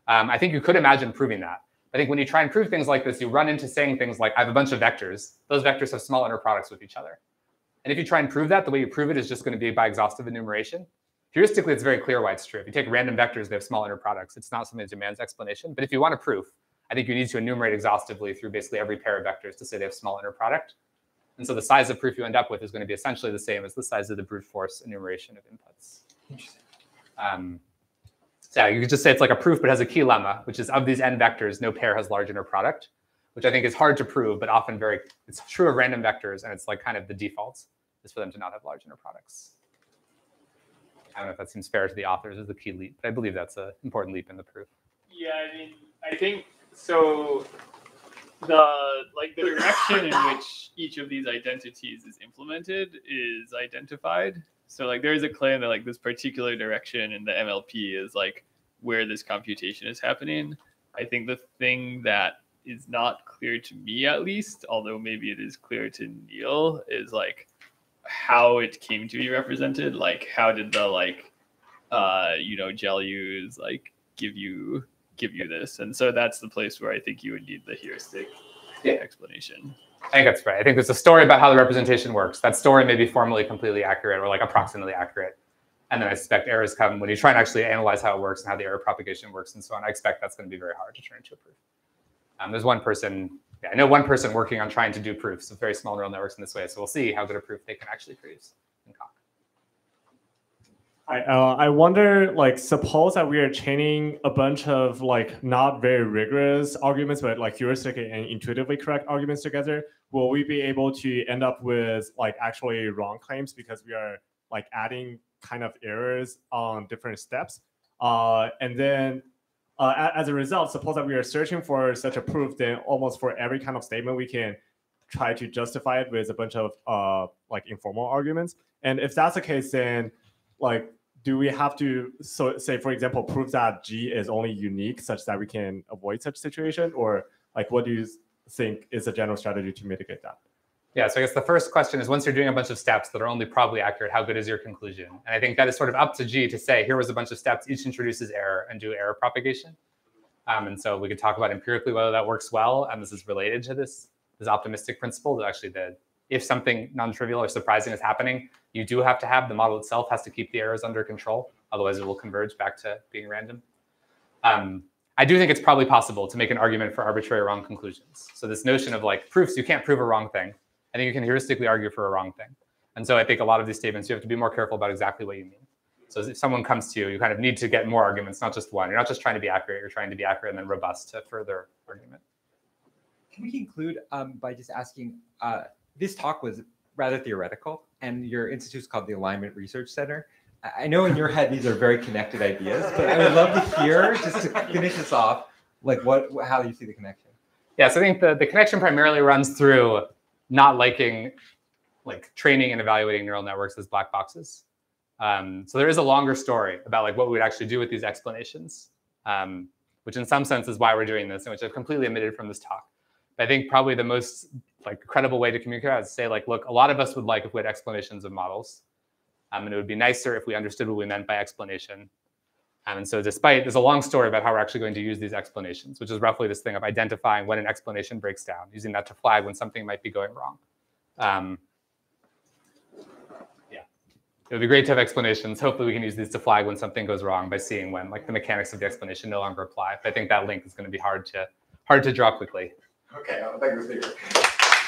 Um, I think you could imagine proving that. I think when you try and prove things like this, you run into saying things like, I have a bunch of vectors. Those vectors have small inner products with each other. And if you try and prove that, the way you prove it is just going to be by exhaustive enumeration. Heuristically, it's very clear why it's true. If you take random vectors, they have small inner products. It's not something that demands explanation. But if you want a proof, I think you need to enumerate exhaustively through basically every pair of vectors to say they have small inner product. And so the size of proof you end up with is going to be essentially the same as the size of the brute force enumeration of inputs. Um, so yeah, you could just say it's like a proof, but has a key lemma, which is of these n vectors, no pair has large inner product, which I think is hard to prove, but often very, it's true of random vectors, and it's like kind of the default is for them to not have large inner products. I don't know if that seems fair to the authors as a key leap, but I believe that's an important leap in the proof. Yeah, I mean, I think so. The like the direction in which each of these identities is implemented is identified. So like there is a claim that like this particular direction in the MLP is like where this computation is happening. I think the thing that is not clear to me at least, although maybe it is clear to Neel, is like how it came to be represented. Like how did the like uh you know GELUs like give you give you this? And so that's the place where I think you would need the heuristic Yeah. explanation. I think that's right. I think there's a story about how the representation works. That story may be formally completely accurate or like approximately accurate. And then I suspect errors come when you try and actually analyze how it works and how the error propagation works and so on. I expect that's going to be very hard to turn into a proof. Um, there's one person, yeah, I know one person working on trying to do proofs of very small neural networks in this way. So we'll see how good a proof they can actually produce. I uh, I wonder, like, suppose that we are chaining a bunch of like not very rigorous arguments, but like heuristic and intuitively correct arguments together. Will we be able to end up with like actually wrong claims because we are like adding kind of errors on different steps? Uh, and then uh, as a result, suppose that we are searching for such a proof, then almost for every kind of statement we can try to justify it with a bunch of uh, like informal arguments. And if that's the case, then like do we have to so say for example prove that G is only unique such that we can avoid such situation, or like what do you think is a general strategy to mitigate that? Yeah, so I guess the first question is once you're doing a bunch of steps that are only probably accurate, how good is your conclusion? And I think that is sort of up to G to say, here was a bunch of steps, each introduces error and do error propagation. Um, and so we could talk about empirically whether that works well. And this is related to this, this optimistic principle that actually the if something non-trivial or surprising is happening, you do have to have the model itself has to keep the errors under control. Otherwise, it will converge back to being random. Um, I do think it's probably possible to make an argument for arbitrary wrong conclusions. So this notion of like proofs, you can't prove a wrong thing. I think you can heuristically argue for a wrong thing. And so I think a lot of these statements, you have to be more careful about exactly what you mean. So if someone comes to you, you kind of need to get more arguments, not just one. You're not just trying to be accurate, you're trying to be accurate and then robust to further argument. Can we conclude um, by just asking? Uh, this talk was rather theoretical, and your institute's called the Alignment Research Center. I I know in your head these are very connected ideas, but I would love to hear, just to finish this off, like what, how you see the connection. Yeah, so I think the, the connection primarily runs through not liking like training and evaluating neural networks as black boxes. Um, so there is a longer story about like what we would actually do with these explanations, um, which in some sense is why we're doing this, and which I've completely omitted from this talk. But I think probably the most like a credible way to communicate to say like, look, a lot of us would like if we had explanations of models, um, and it would be nicer if we understood what we meant by explanation. Um, and so despite, there's a long story about how we're actually going to use these explanations, which is roughly this thing of identifying when an explanation breaks down, using that to flag when something might be going wrong. Um, yeah, it would be great to have explanations. Hopefully we can use these to flag when something goes wrong by seeing when like the mechanics of the explanation no longer apply. But I think that link is going to be hard to hard to draw quickly. Okay, I'll thank the speaker.